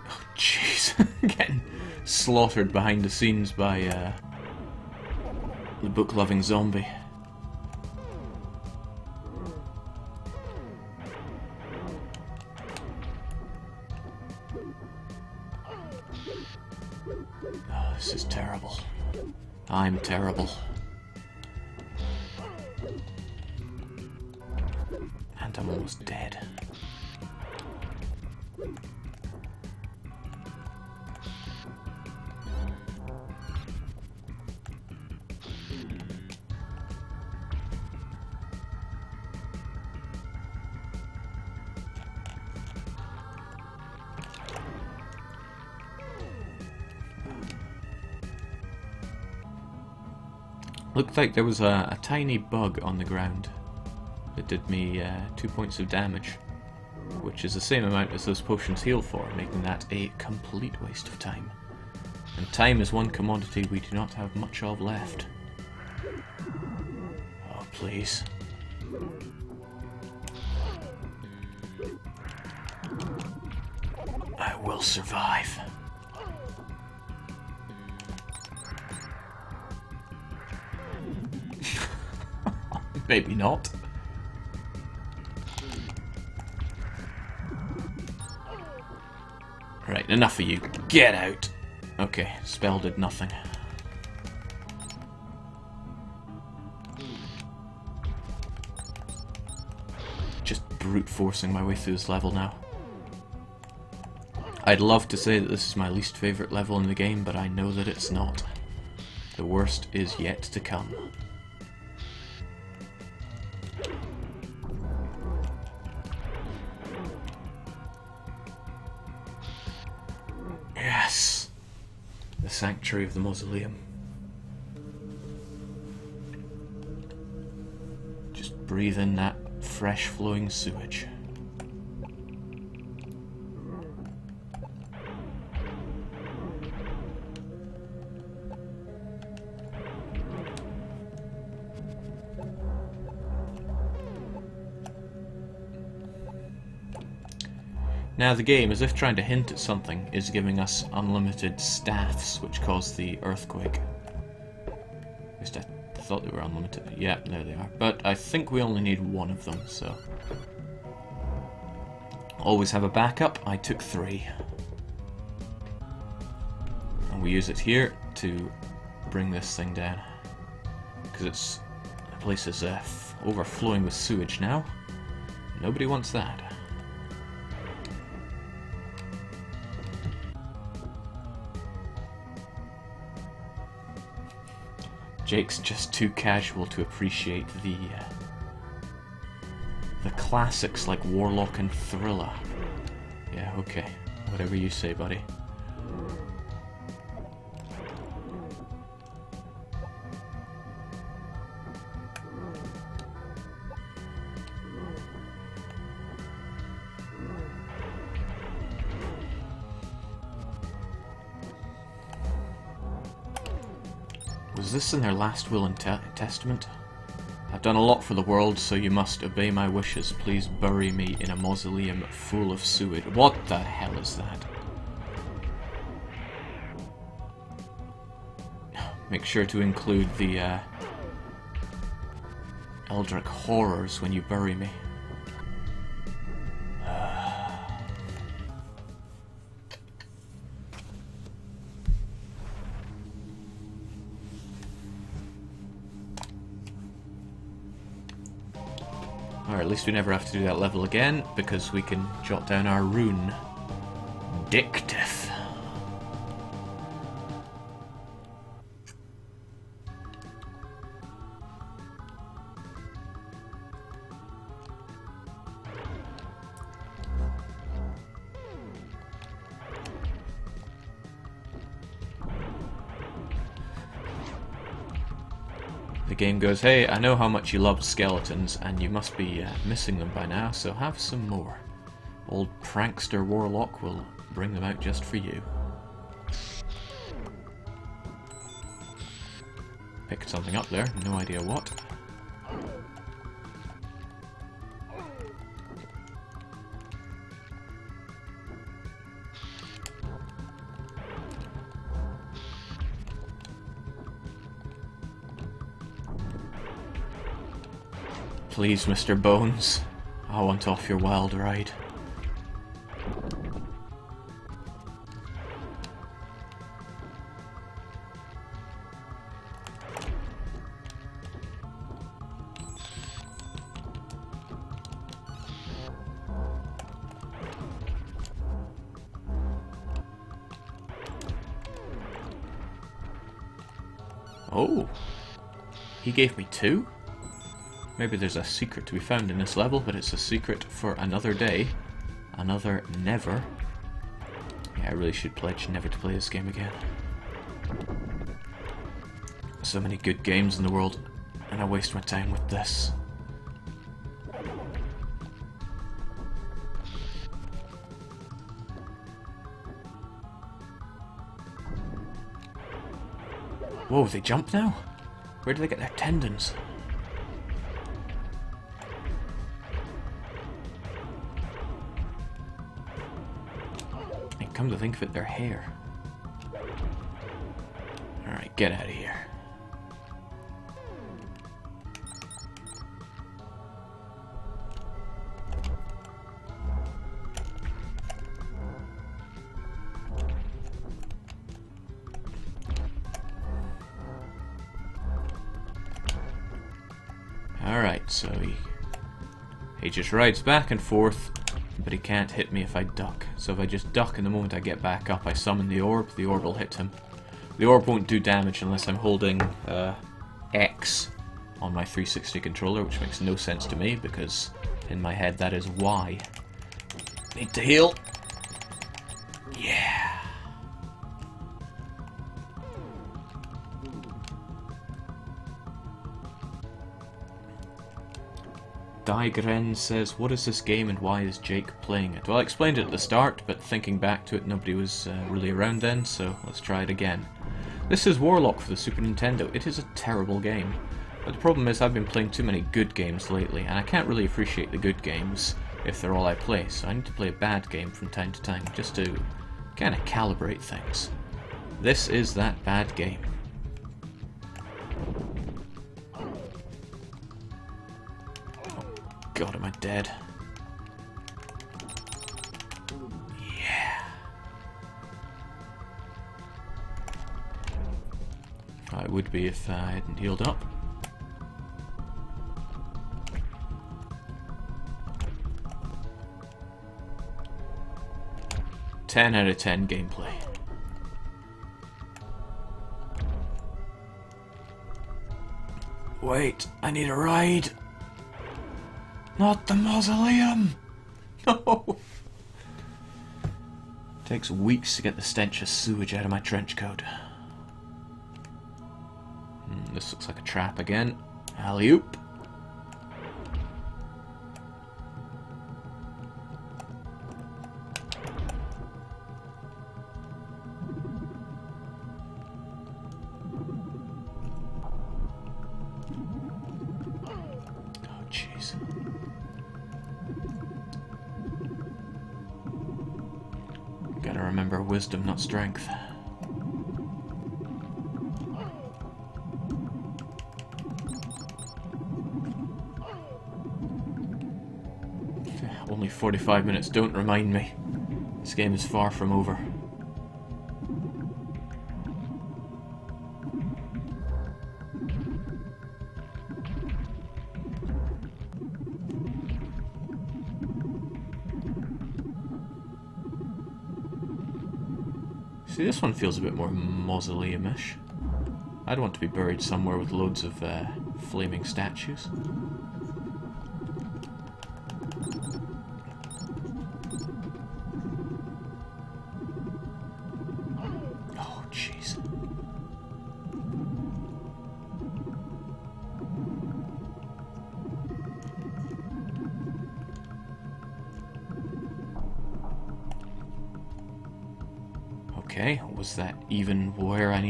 Oh, jeez. Getting slaughtered behind the scenes by uh, the book-loving zombie. I'm terrible. Looked like there was a, a tiny bug on the ground that did me uh, two points of damage, which is the same amount as those potions heal for, making that a complete waste of time. And time is one commodity we do not have much of left. Oh, please. I will survive. Maybe not. Right, enough of you. Get out! Okay, spell did nothing. Just brute forcing my way through this level now. I'd love to say that this is my least favourite level in the game, but I know that it's not. The worst is yet to come. Sanctuary of the Mausoleum. Just breathe in that fresh flowing sewage. Now the game, as if trying to hint at something, is giving us unlimited staffs, which cause the earthquake. At least I thought they were unlimited. Yeah, there they are. But I think we only need one of them, so... Always have a backup. I took three. And we use it here to bring this thing down. Because it's... the place is uh, overflowing with sewage now. Nobody wants that. Jake's just too casual to appreciate the uh, the classics like Warlock and Thriller. Yeah, okay. Whatever you say, buddy. Was this in their last will and te testament? I've done a lot for the world, so you must obey my wishes. Please bury me in a mausoleum full of sewage. What the hell is that? Make sure to include the uh, Eldritch horrors when you bury me. Least we never have to do that level again, because we can jot down our rune. Dictif. Game goes, hey, I know how much you loved skeletons, and you must be uh, missing them by now, so have some more. Old prankster Warlock will bring them out just for you. Picked something up there, no idea what. Please, Mr. Bones. I want off your wild ride. Oh. He gave me two? Maybe there's a secret to be found in this level, but it's a secret for another day. Another never. Yeah, I really should pledge never to play this game again. So many good games in the world, and I waste my time with this. Whoa, they jump now? Where do they get their tendons? Come to think of it, their hair. Alright, get out of here. Alright, so he, he just rides back and forth, but he can't hit me if I duck. So if I just duck and the moment I get back up, I summon the orb, the orb will hit him. The orb won't do damage unless I'm holding uh, X on my 360 controller, which makes no sense to me, because in my head that is Y. Need to heal. Digren says, what is this game and why is Jake playing it? Well, I explained it at the start, but thinking back to it, nobody was uh, really around then, so let's try it again. This is Warlock for the Super Nintendo. It is a terrible game. But the problem is I've been playing too many good games lately, and I can't really appreciate the good games if they're all I play, so I need to play a bad game from time to time, just to kind of calibrate things. This is that bad game. God, am I dead? Yeah. I would be if I hadn't healed up. Ten out of ten gameplay. Wait, I need a ride. Not the mausoleum! No! Takes weeks to get the stench of sewage out of my trench coat. Hmm, this looks like a trap again. Alley-oop. wisdom, not strength. Only 45 minutes, don't remind me. This game is far from over. This one feels a bit more mausoleum-ish. I'd want to be buried somewhere with loads of uh, flaming statues.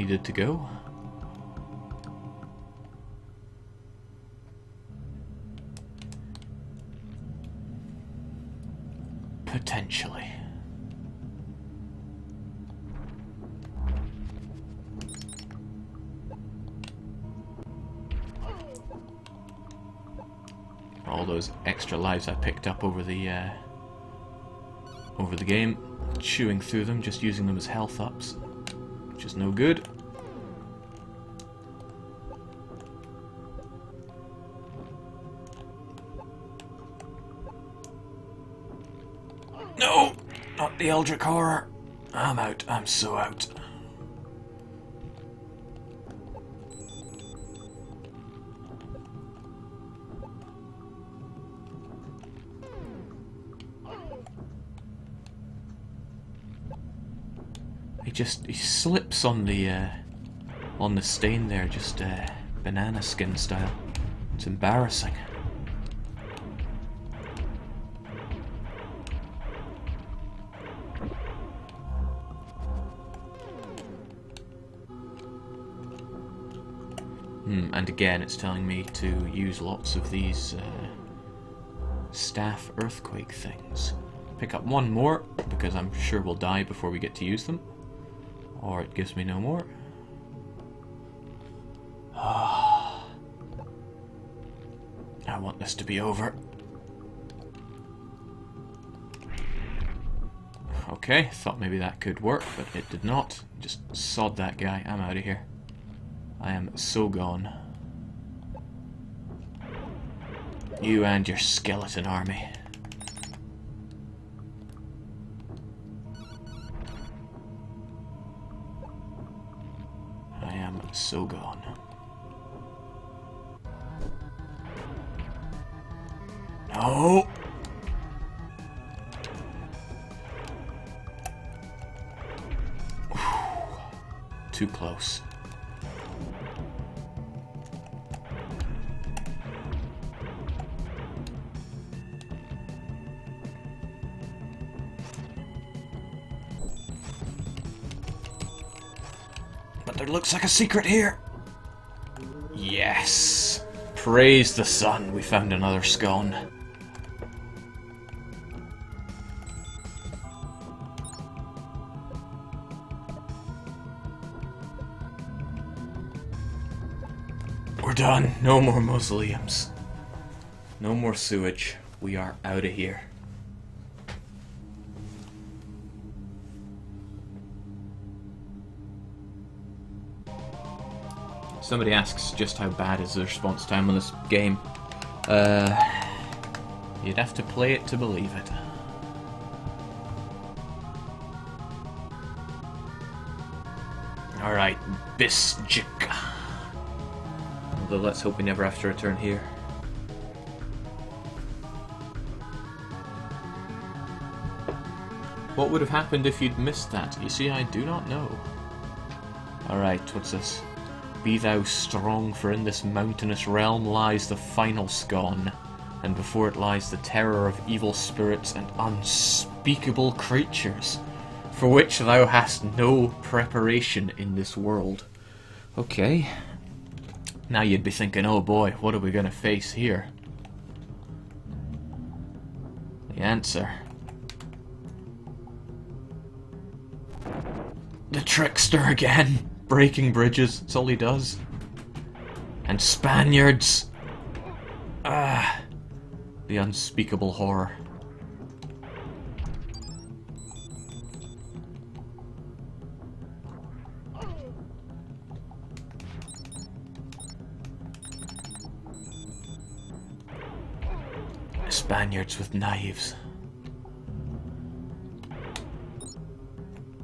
Needed to go? Potentially. All those extra lives I picked up over the uh, over the game, chewing through them, just using them as health ups, which is no good. Eldritch Horror! I'm out. I'm so out. He just he slips on the uh, on the stain there, just uh, banana skin style. It's embarrassing. Hmm, and again, it's telling me to use lots of these uh, staff earthquake things. Pick up one more, because I'm sure we'll die before we get to use them. Or it gives me no more. I want this to be over. Okay, thought maybe that could work, but it did not. Just sod that guy. I'm out of here. I am so gone. You and your skeleton army. I am so gone. No! Too close. Looks like a secret here. Yes. Praise the sun, we found another scone. We're done. No more mausoleums. No more sewage. We are out of here. Somebody asks just how bad is the response time on this game. Uh, you'd have to play it to believe it. Alright, Bisjik. Although let's hope we never have to return here. What would have happened if you'd missed that? You see, I do not know. Alright, what's this? Be thou strong, for in this mountainous realm lies the final scone, and before it lies the terror of evil spirits and unspeakable creatures, for which thou hast no preparation in this world. Okay. Now you'd be thinking, oh boy, what are we going to face here? The answer. The trickster again! Breaking bridges, that's all he does. And Spaniards! Ah! The unspeakable horror. Spaniards with knives.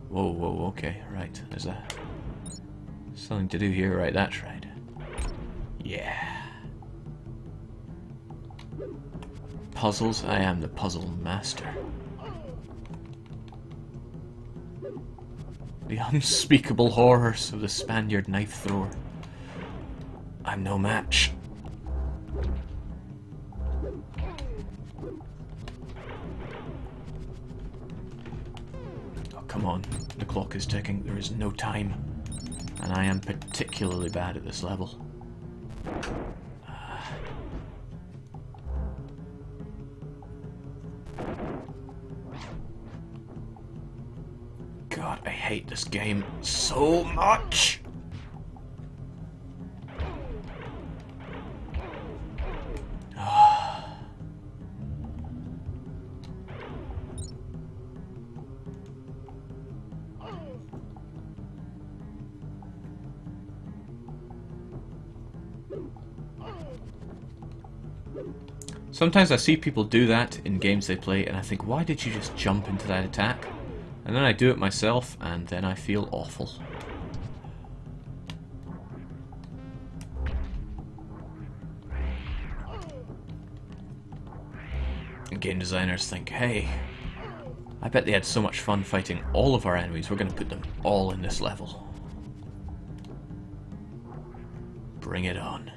Whoa, whoa, okay, right. There's a something to do here, right? That's right. Yeah. Puzzles? I am the puzzle master. The unspeakable horrors of the Spaniard knife thrower. I'm no match. Oh, come on. The clock is ticking. There is no time. And I am particularly bad at this level. God, I hate this game so much! Sometimes I see people do that in games they play and I think, why did you just jump into that attack? And then I do it myself and then I feel awful. And game designers think, hey, I bet they had so much fun fighting all of our enemies, we're going to put them all in this level. Bring it on.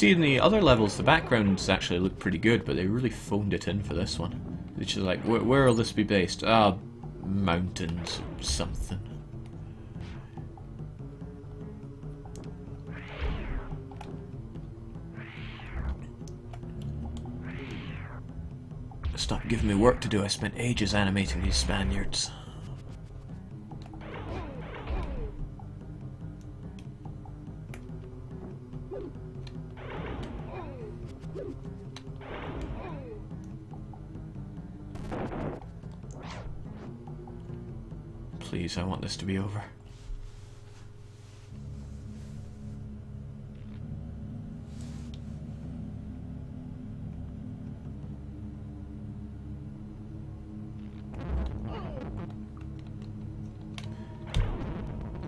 See in the other levels the backgrounds actually look pretty good, but they really phoned it in for this one. Which is like, where, where will this be based? Ah, mountains or something. Stop giving me work to do, I spent ages animating these Spaniards. This to be over.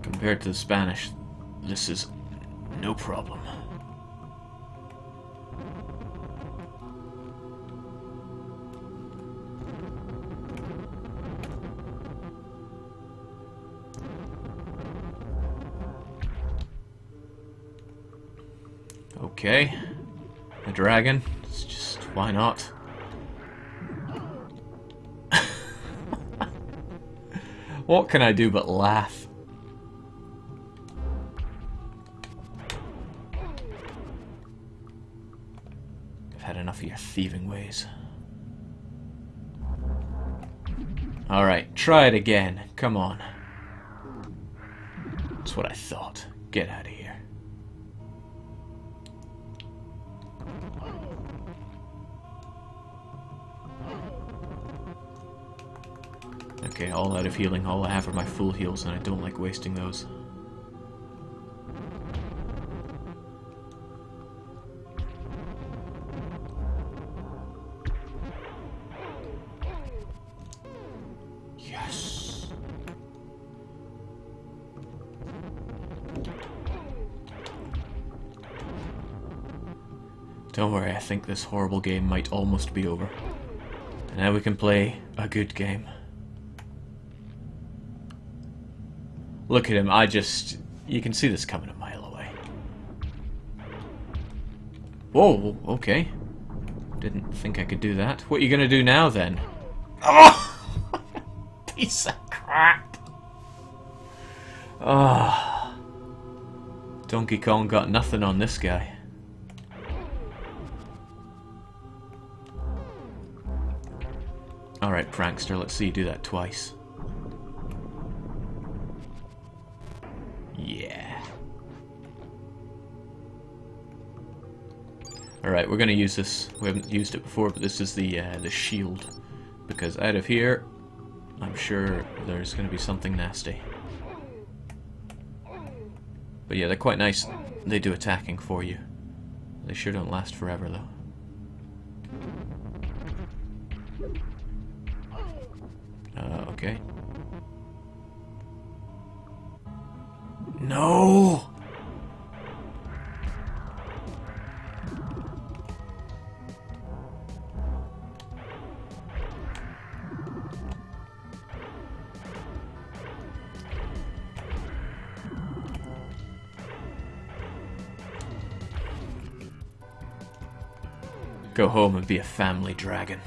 Compared to the Spanish, this is no problem. Okay. A dragon. It's just, why not? what can I do but laugh? I've had enough of your thieving ways. Alright, try it again. Come on. That's what I thought. Get out of here. Out of healing. All I have are my full heals, and I don't like wasting those. Yes! Don't worry, I think this horrible game might almost be over. And now we can play a good game. Look at him, I just... You can see this coming a mile away. Whoa, okay. Didn't think I could do that. What are you gonna do now, then? Oh! Piece of crap! Ah. Oh. Donkey Kong got nothing on this guy. Alright, prankster, let's see you do that twice. Alright, we're going to use this. We haven't used it before, but this is the uh, the shield. Because out of here, I'm sure there's going to be something nasty. But yeah, they're quite nice. They do attacking for you. They sure don't last forever, though. Go home and be a family dragon.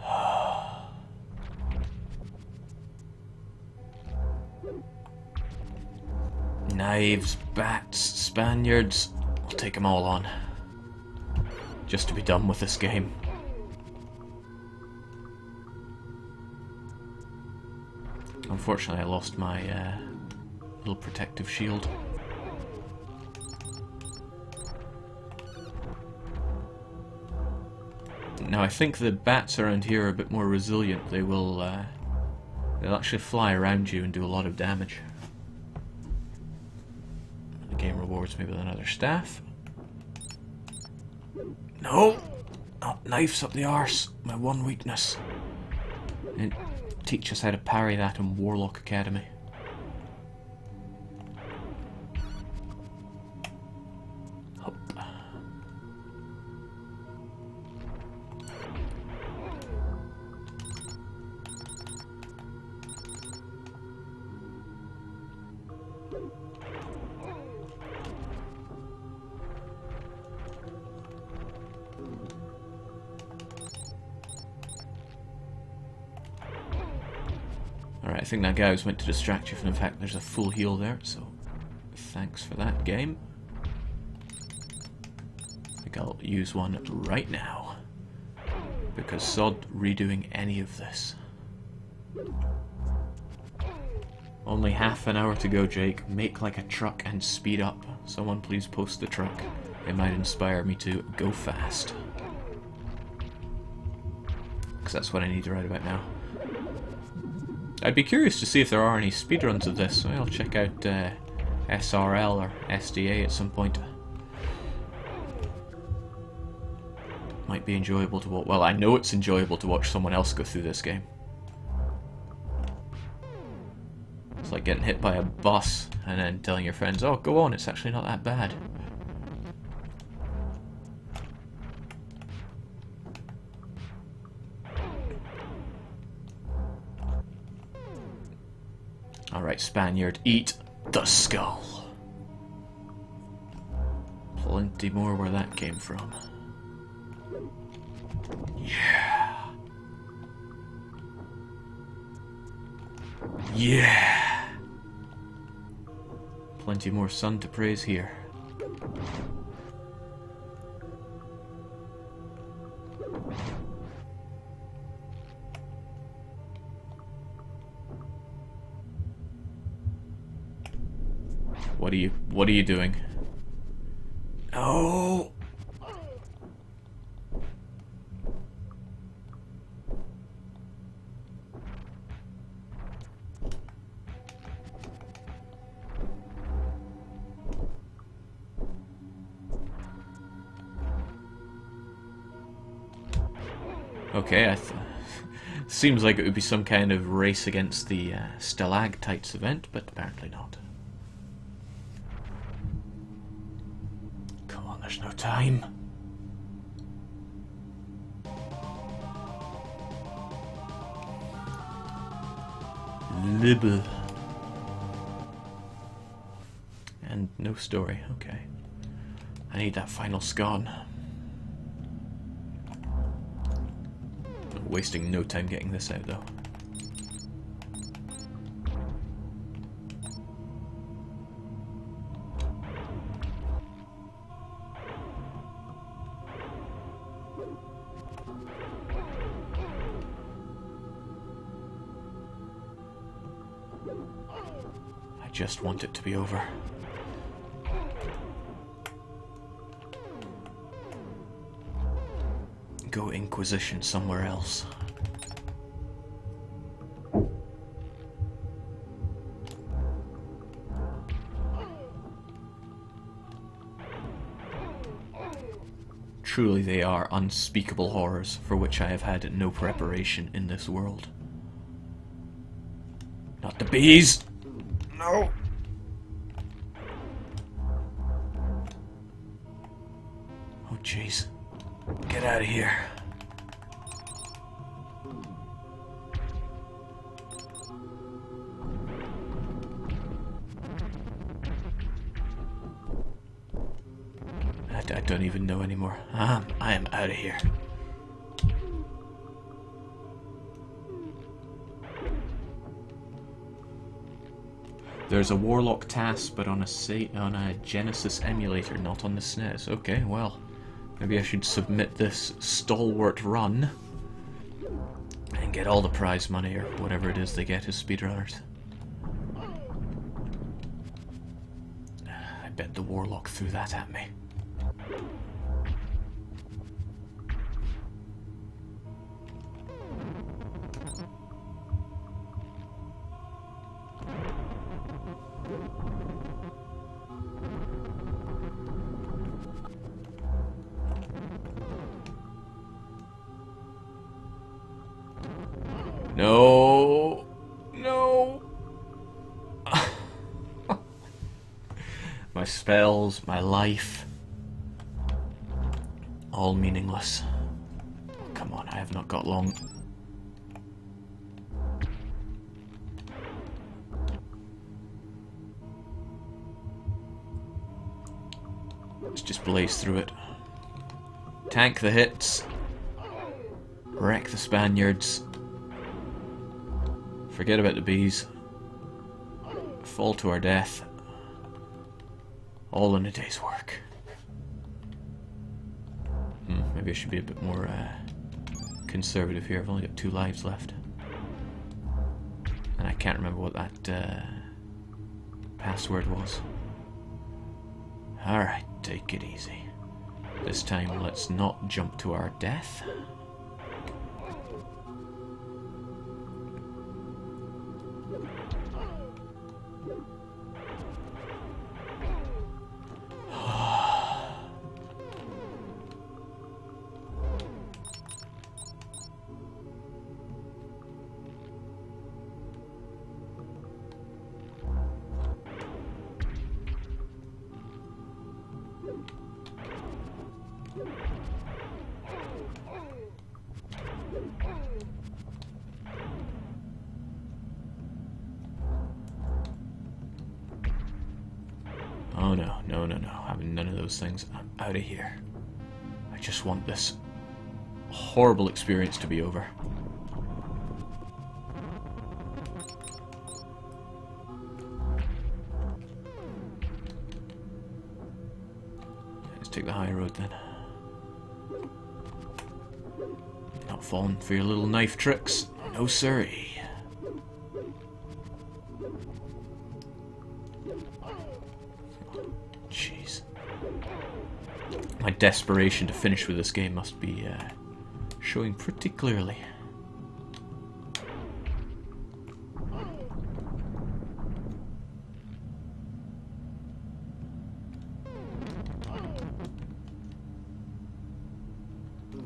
Knives, bats, Spaniards, I'll take them all on. Just to be done with this game. Unfortunately, I lost my uh, little protective shield. Now, I think the bats around here are a bit more resilient. They will, uh, they'll actually fly around you and do a lot of damage. The game rewards me with another staff. No! Not knives up the arse. My one weakness. Teach us how to parry that in Warlock Academy. Think that guy was meant to distract you, and in fact there's a full heal there, so thanks for that game. I think I'll use one right now. Because sod redoing any of this. Only half an hour to go, Jake. Make like a truck and speed up. Someone please post the truck. It might inspire me to go fast. Because that's what I need to write about now. I'd be curious to see if there are any speedruns of this. I'll check out uh, SRL or SDA at some point. Might be enjoyable to watch. Well, I know it's enjoyable to watch someone else go through this game. It's like getting hit by a bus and then telling your friends, oh, go on, it's actually not that bad. Spaniard, eat the skull. Plenty more where that came from. Yeah. Yeah. Plenty more sun to praise here. What are you what are you doing? Oh Okay, I seems like it would be some kind of race against the uh, stalactites event, but apparently not. There's no time. Libel. And no story, okay. I need that final scone. wasting no time getting this out though. Just want it to be over. Go Inquisition somewhere else. Truly they are unspeakable horrors for which I have had no preparation in this world. Not the bees! No! A Warlock TAS, but on a Sa on a Genesis emulator, not on the SNES. Okay, well, maybe I should submit this stalwart run and get all the prize money or whatever it is they get as speedrunners. I bet the Warlock threw that at me. My spells, my life. All meaningless. Come on, I have not got long. Let's just blaze through it. Tank the hits. Wreck the Spaniards. Forget about the bees. Fall to our death. All in a day's work. Hmm, maybe I should be a bit more uh, conservative here. I've only got two lives left. And I can't remember what that uh, password was. Alright, take it easy. This time let's not jump to our death. Horrible experience to be over. Let's take the high road then. Not falling for your little knife tricks. No siree. Jeez. My desperation to finish with this game must be uh, showing pretty clearly.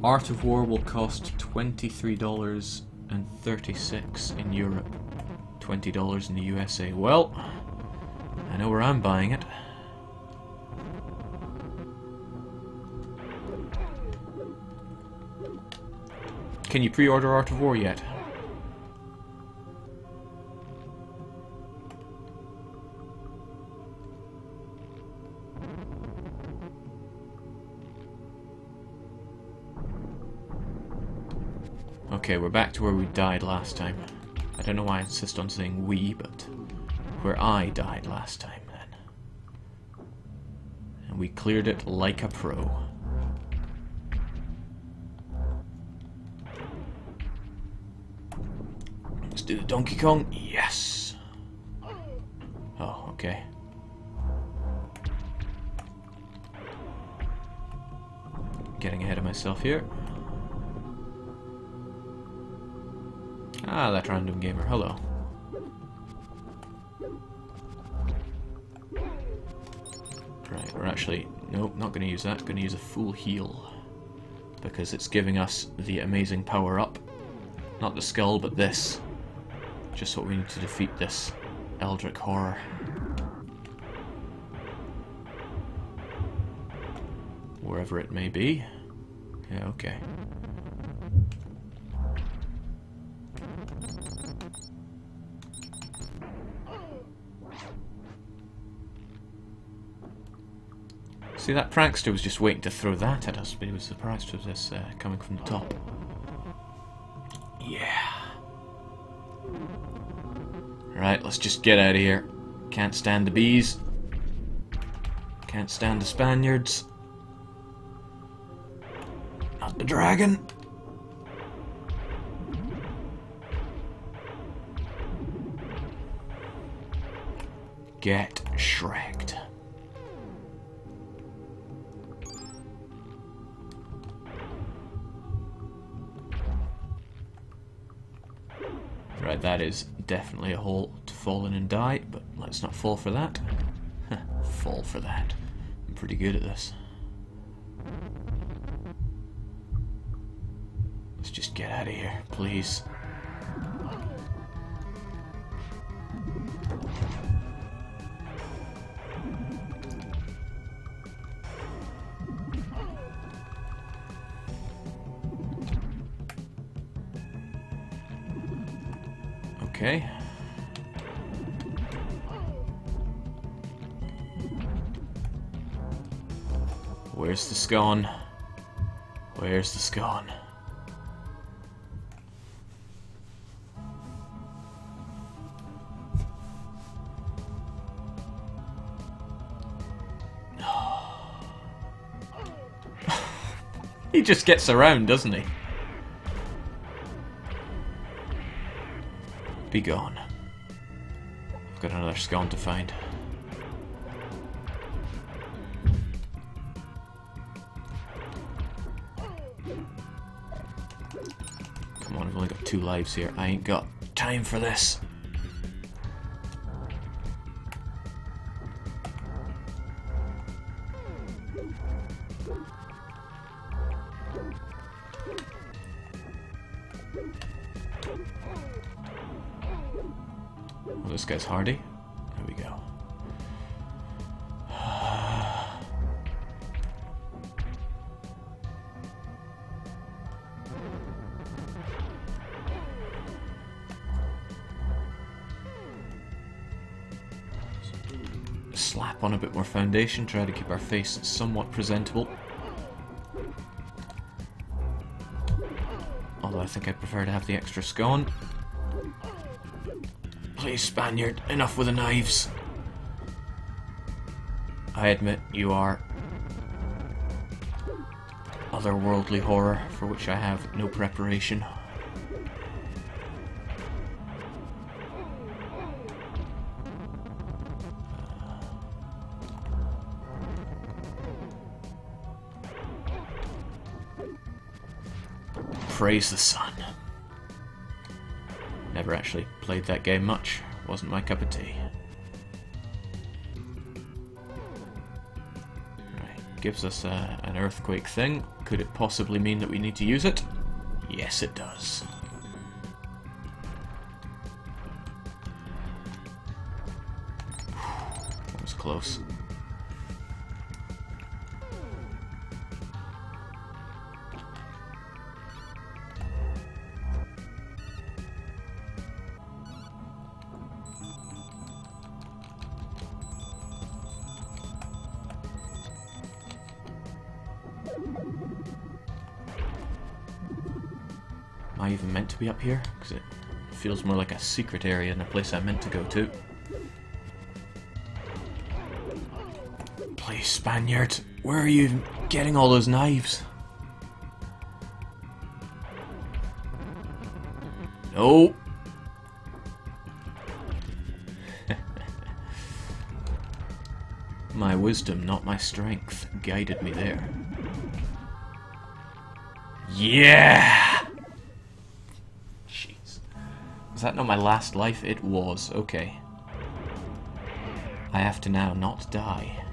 Art of War will cost $23.36 in Europe, $20 in the USA. Well, I know where I'm buying it. Can you pre-order Art of War yet? Okay, we're back to where we died last time. I don't know why I insist on saying we, but where I died last time then. And we cleared it like a pro. Donkey Kong. Yes. Oh, okay. Getting ahead of myself here. Ah, that random gamer. Hello. Right, we're actually... Nope, not going to use that. Going to use a full heal. Because it's giving us the amazing power-up. Not the skull, but this. Just what we need to defeat this Eldritch horror. Wherever it may be. Yeah, okay. See, that prankster was just waiting to throw that at us, but he was surprised with this uh, coming from the top. Let's just get out of here. Can't stand the bees. Can't stand the Spaniards. Not the dragon. Get shreked. Right, that is definitely a hole to fall in and die, but let's not fall for that. fall for that. I'm pretty good at this. Let's just get out of here, please. Scone? Where's the scone? he just gets around, doesn't he? Be gone. Got another scone to find. Lives here. I ain't got time for this. Well, this guy's hardy. Foundation, try to keep our face somewhat presentable. Although I think I prefer to have the extra scone. Please, Spaniard, enough with the knives. I admit you are otherworldly horror for which I have no preparation. Praise the sun. Never actually played that game much. Wasn't my cup of tea. Right, gives us a, an earthquake thing. Could it possibly mean that we need to use it? Yes, it does. That was close. be up here, because it feels more like a secret area than a place I meant to go to. Please, Spaniards, where are you getting all those knives? No. my wisdom, not my strength, guided me there. Yeah! That not my last life? It was. Okay. I have to now not die.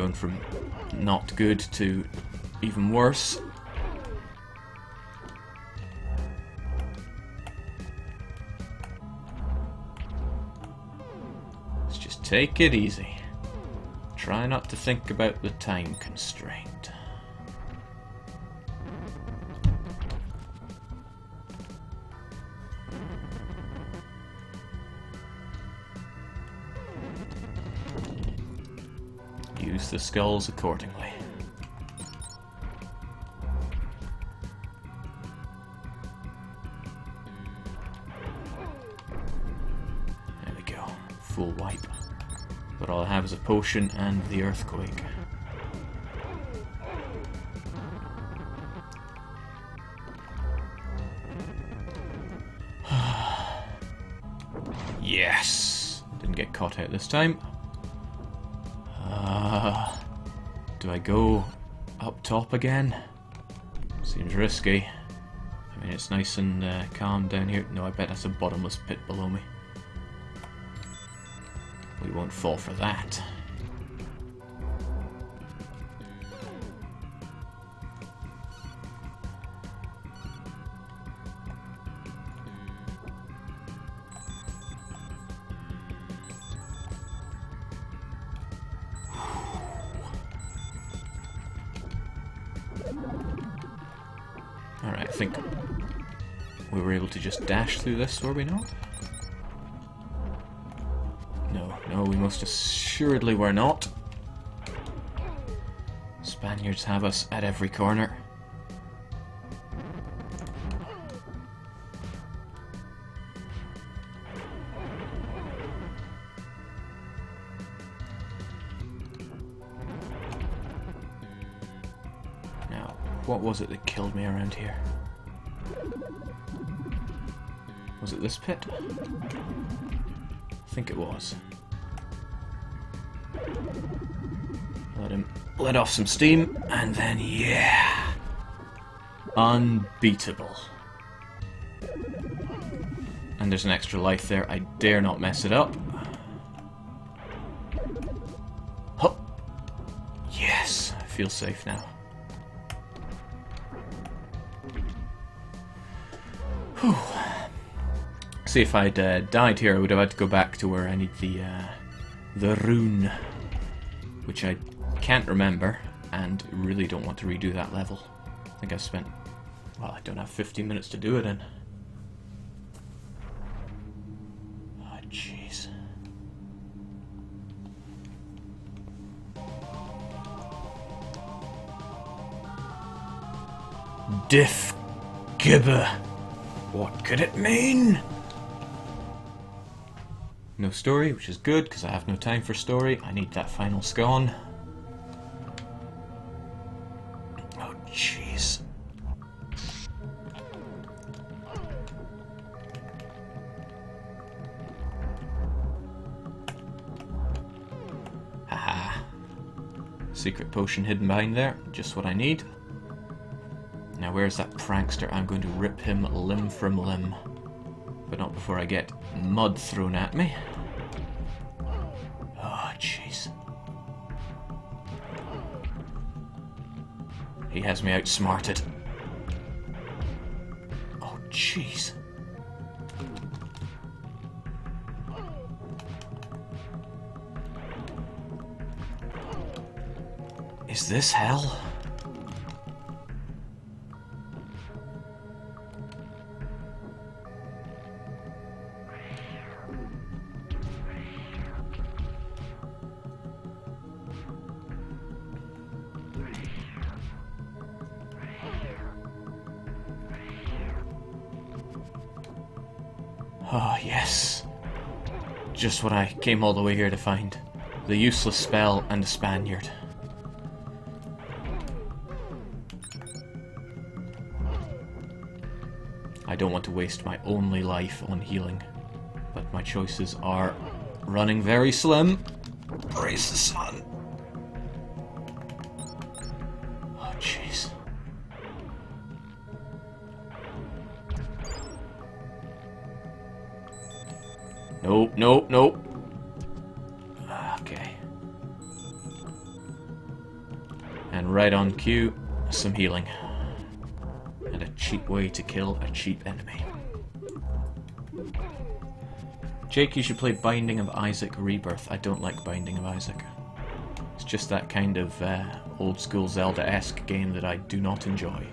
Going from not good to even worse. Let's just take it easy. Try not to think about the time constraint. Skulls accordingly. There we go. Full wipe. But all I have is a potion and the earthquake. yes! Didn't get caught out this time. Go up top again? Seems risky. I mean, it's nice and uh, calm down here. No, I bet that's a bottomless pit below me. We won't fall for that. Through this, were we not? No, no, we most assuredly were not. Spaniards have us at every corner. Now, what was it that killed me around here? Was it this pit? I think it was. Let him let off some steam, and then yeah! Unbeatable. And there's an extra life there. I dare not mess it up. Hup! Yes! I feel safe now. See, if I'd uh, died here, I would have had to go back to where I need the uh, the rune, which I can't remember, and really don't want to redo that level. I think I've spent, well, I don't have 15 minutes to do it in. Oh, jeez. Diff Gibber. What could it mean? No story, which is good, because I have no time for story. I need that final scone. Oh, jeez. Haha. Secret potion hidden behind there. Just what I need. Now where's that prankster? I'm going to rip him limb from limb. But not before I get mud thrown at me. He has me outsmarted. Oh, jeez. Is this hell? Just what I came all the way here to find. The useless spell and a Spaniard. I don't want to waste my only life on healing, but my choices are running very slim. Praise the sun. Nope, nope, nope. Okay. And right on cue, some healing. And a cheap way to kill a cheap enemy. Jake, you should play Binding of Isaac Rebirth. I don't like Binding of Isaac. It's just that kind of uh, old school Zelda-esque game that I do not enjoy.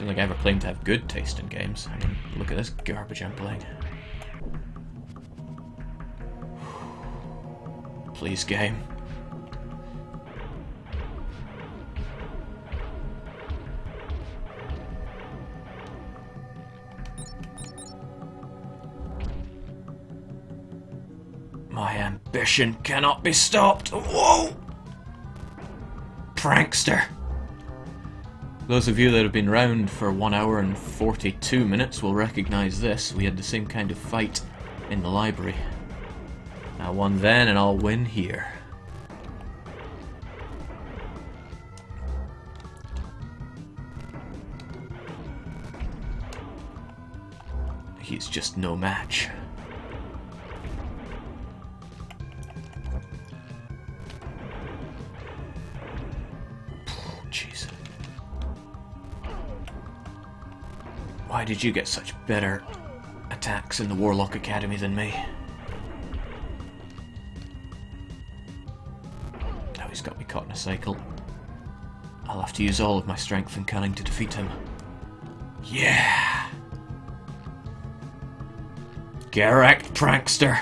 I don't think I ever claimed to have good taste in games. I mean, look at this garbage I'm playing. Please, game. My ambition cannot be stopped. Whoa! Prankster. Those of you that have been round for 1 hour and 42 minutes will recognise this. We had the same kind of fight in the library. I won then and I'll win here. He's just no match. Did you get such better attacks in the Warlock Academy than me? Now he's got me caught in a cycle. I'll have to use all of my strength and cunning to defeat him. Yeah! Wrecked, prankster!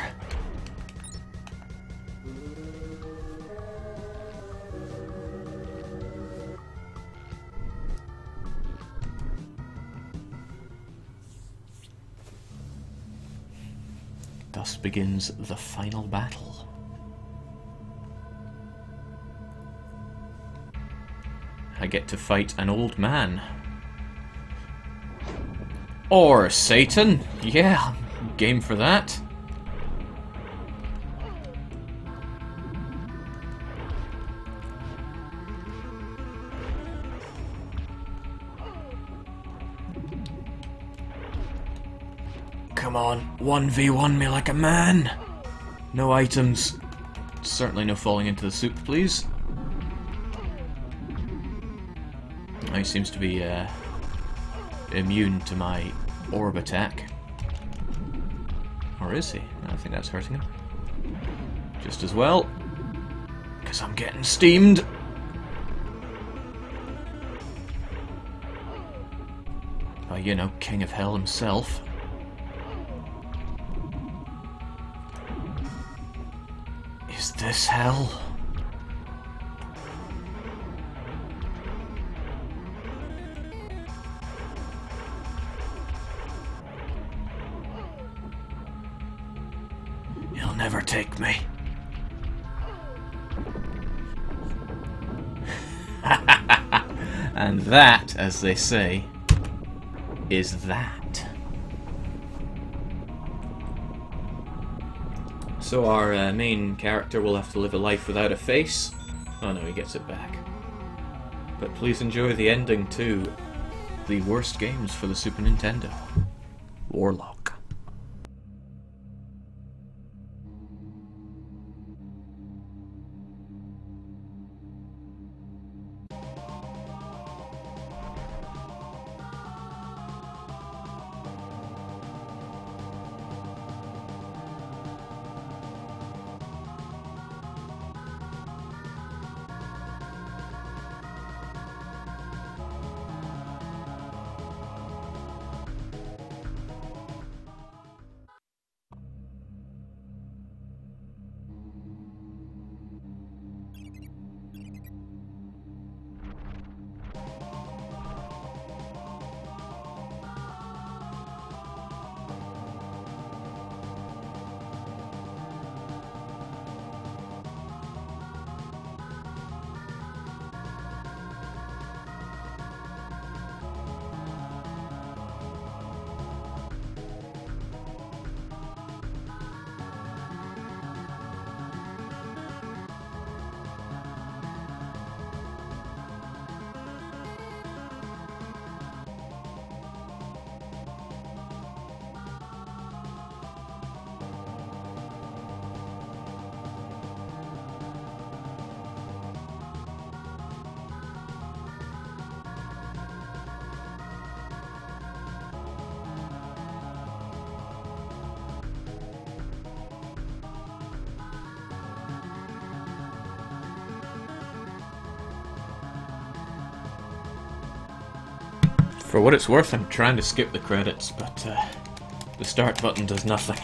Begins the final battle. I get to fight an old man. Or Satan. Yeah, game for that. 1v1 me like a man. No items. Certainly no falling into the soup, please. He seems to be uh, immune to my orb attack. Or is he? I think that's hurting him. Just as well. Because I'm getting steamed. By, you know, King of Hell himself. This hell? He'll never take me. and that, as they say, is that. So our uh, main character will have to live a life without a face. Oh no, he gets it back. But please enjoy the ending to the worst games for the Super Nintendo. Warlock. For what it's worth, I'm trying to skip the credits, but uh, the start button does nothing.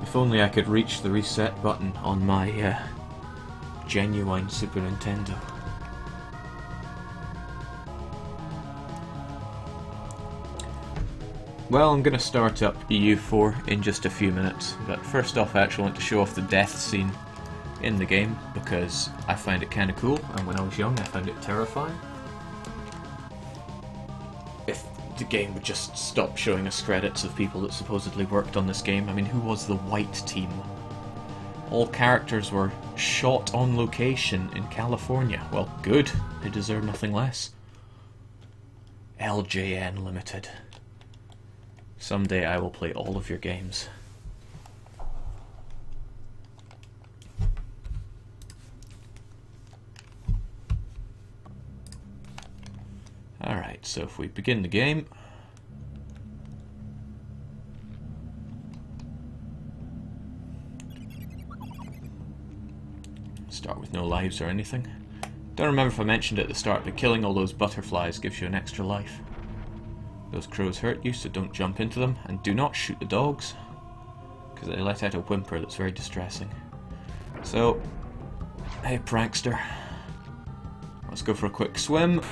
If only I could reach the reset button on my uh, genuine Super Nintendo. Well, I'm going to start up EU4 in just a few minutes, but first off I actually want to show off the death scene in the game because I find it kind of cool, and when I was young I found it terrifying. If the game would just stop showing us credits of people that supposedly worked on this game, I mean, who was the white team? All characters were shot on location in California. Well, good. They deserve nothing less. LJN Limited. Someday I will play all of your games. Alright, so if we begin the game... Start with no lives or anything. Don't remember if I mentioned at the start, but killing all those butterflies gives you an extra life. Those crows hurt you, so don't jump into them, and do not shoot the dogs, because they let out a whimper that's very distressing. So, hey prankster, let's go for a quick swim.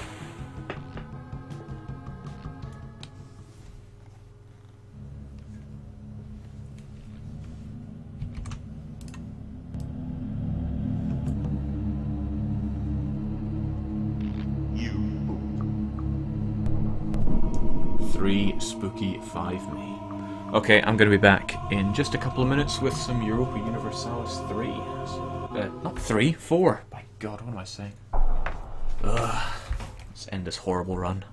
Okay, I'm going to be back in just a couple of minutes with some Europa Universalis 3. Uh, not 3, 4. By God, what am I saying? Ugh. Let's end this horrible run.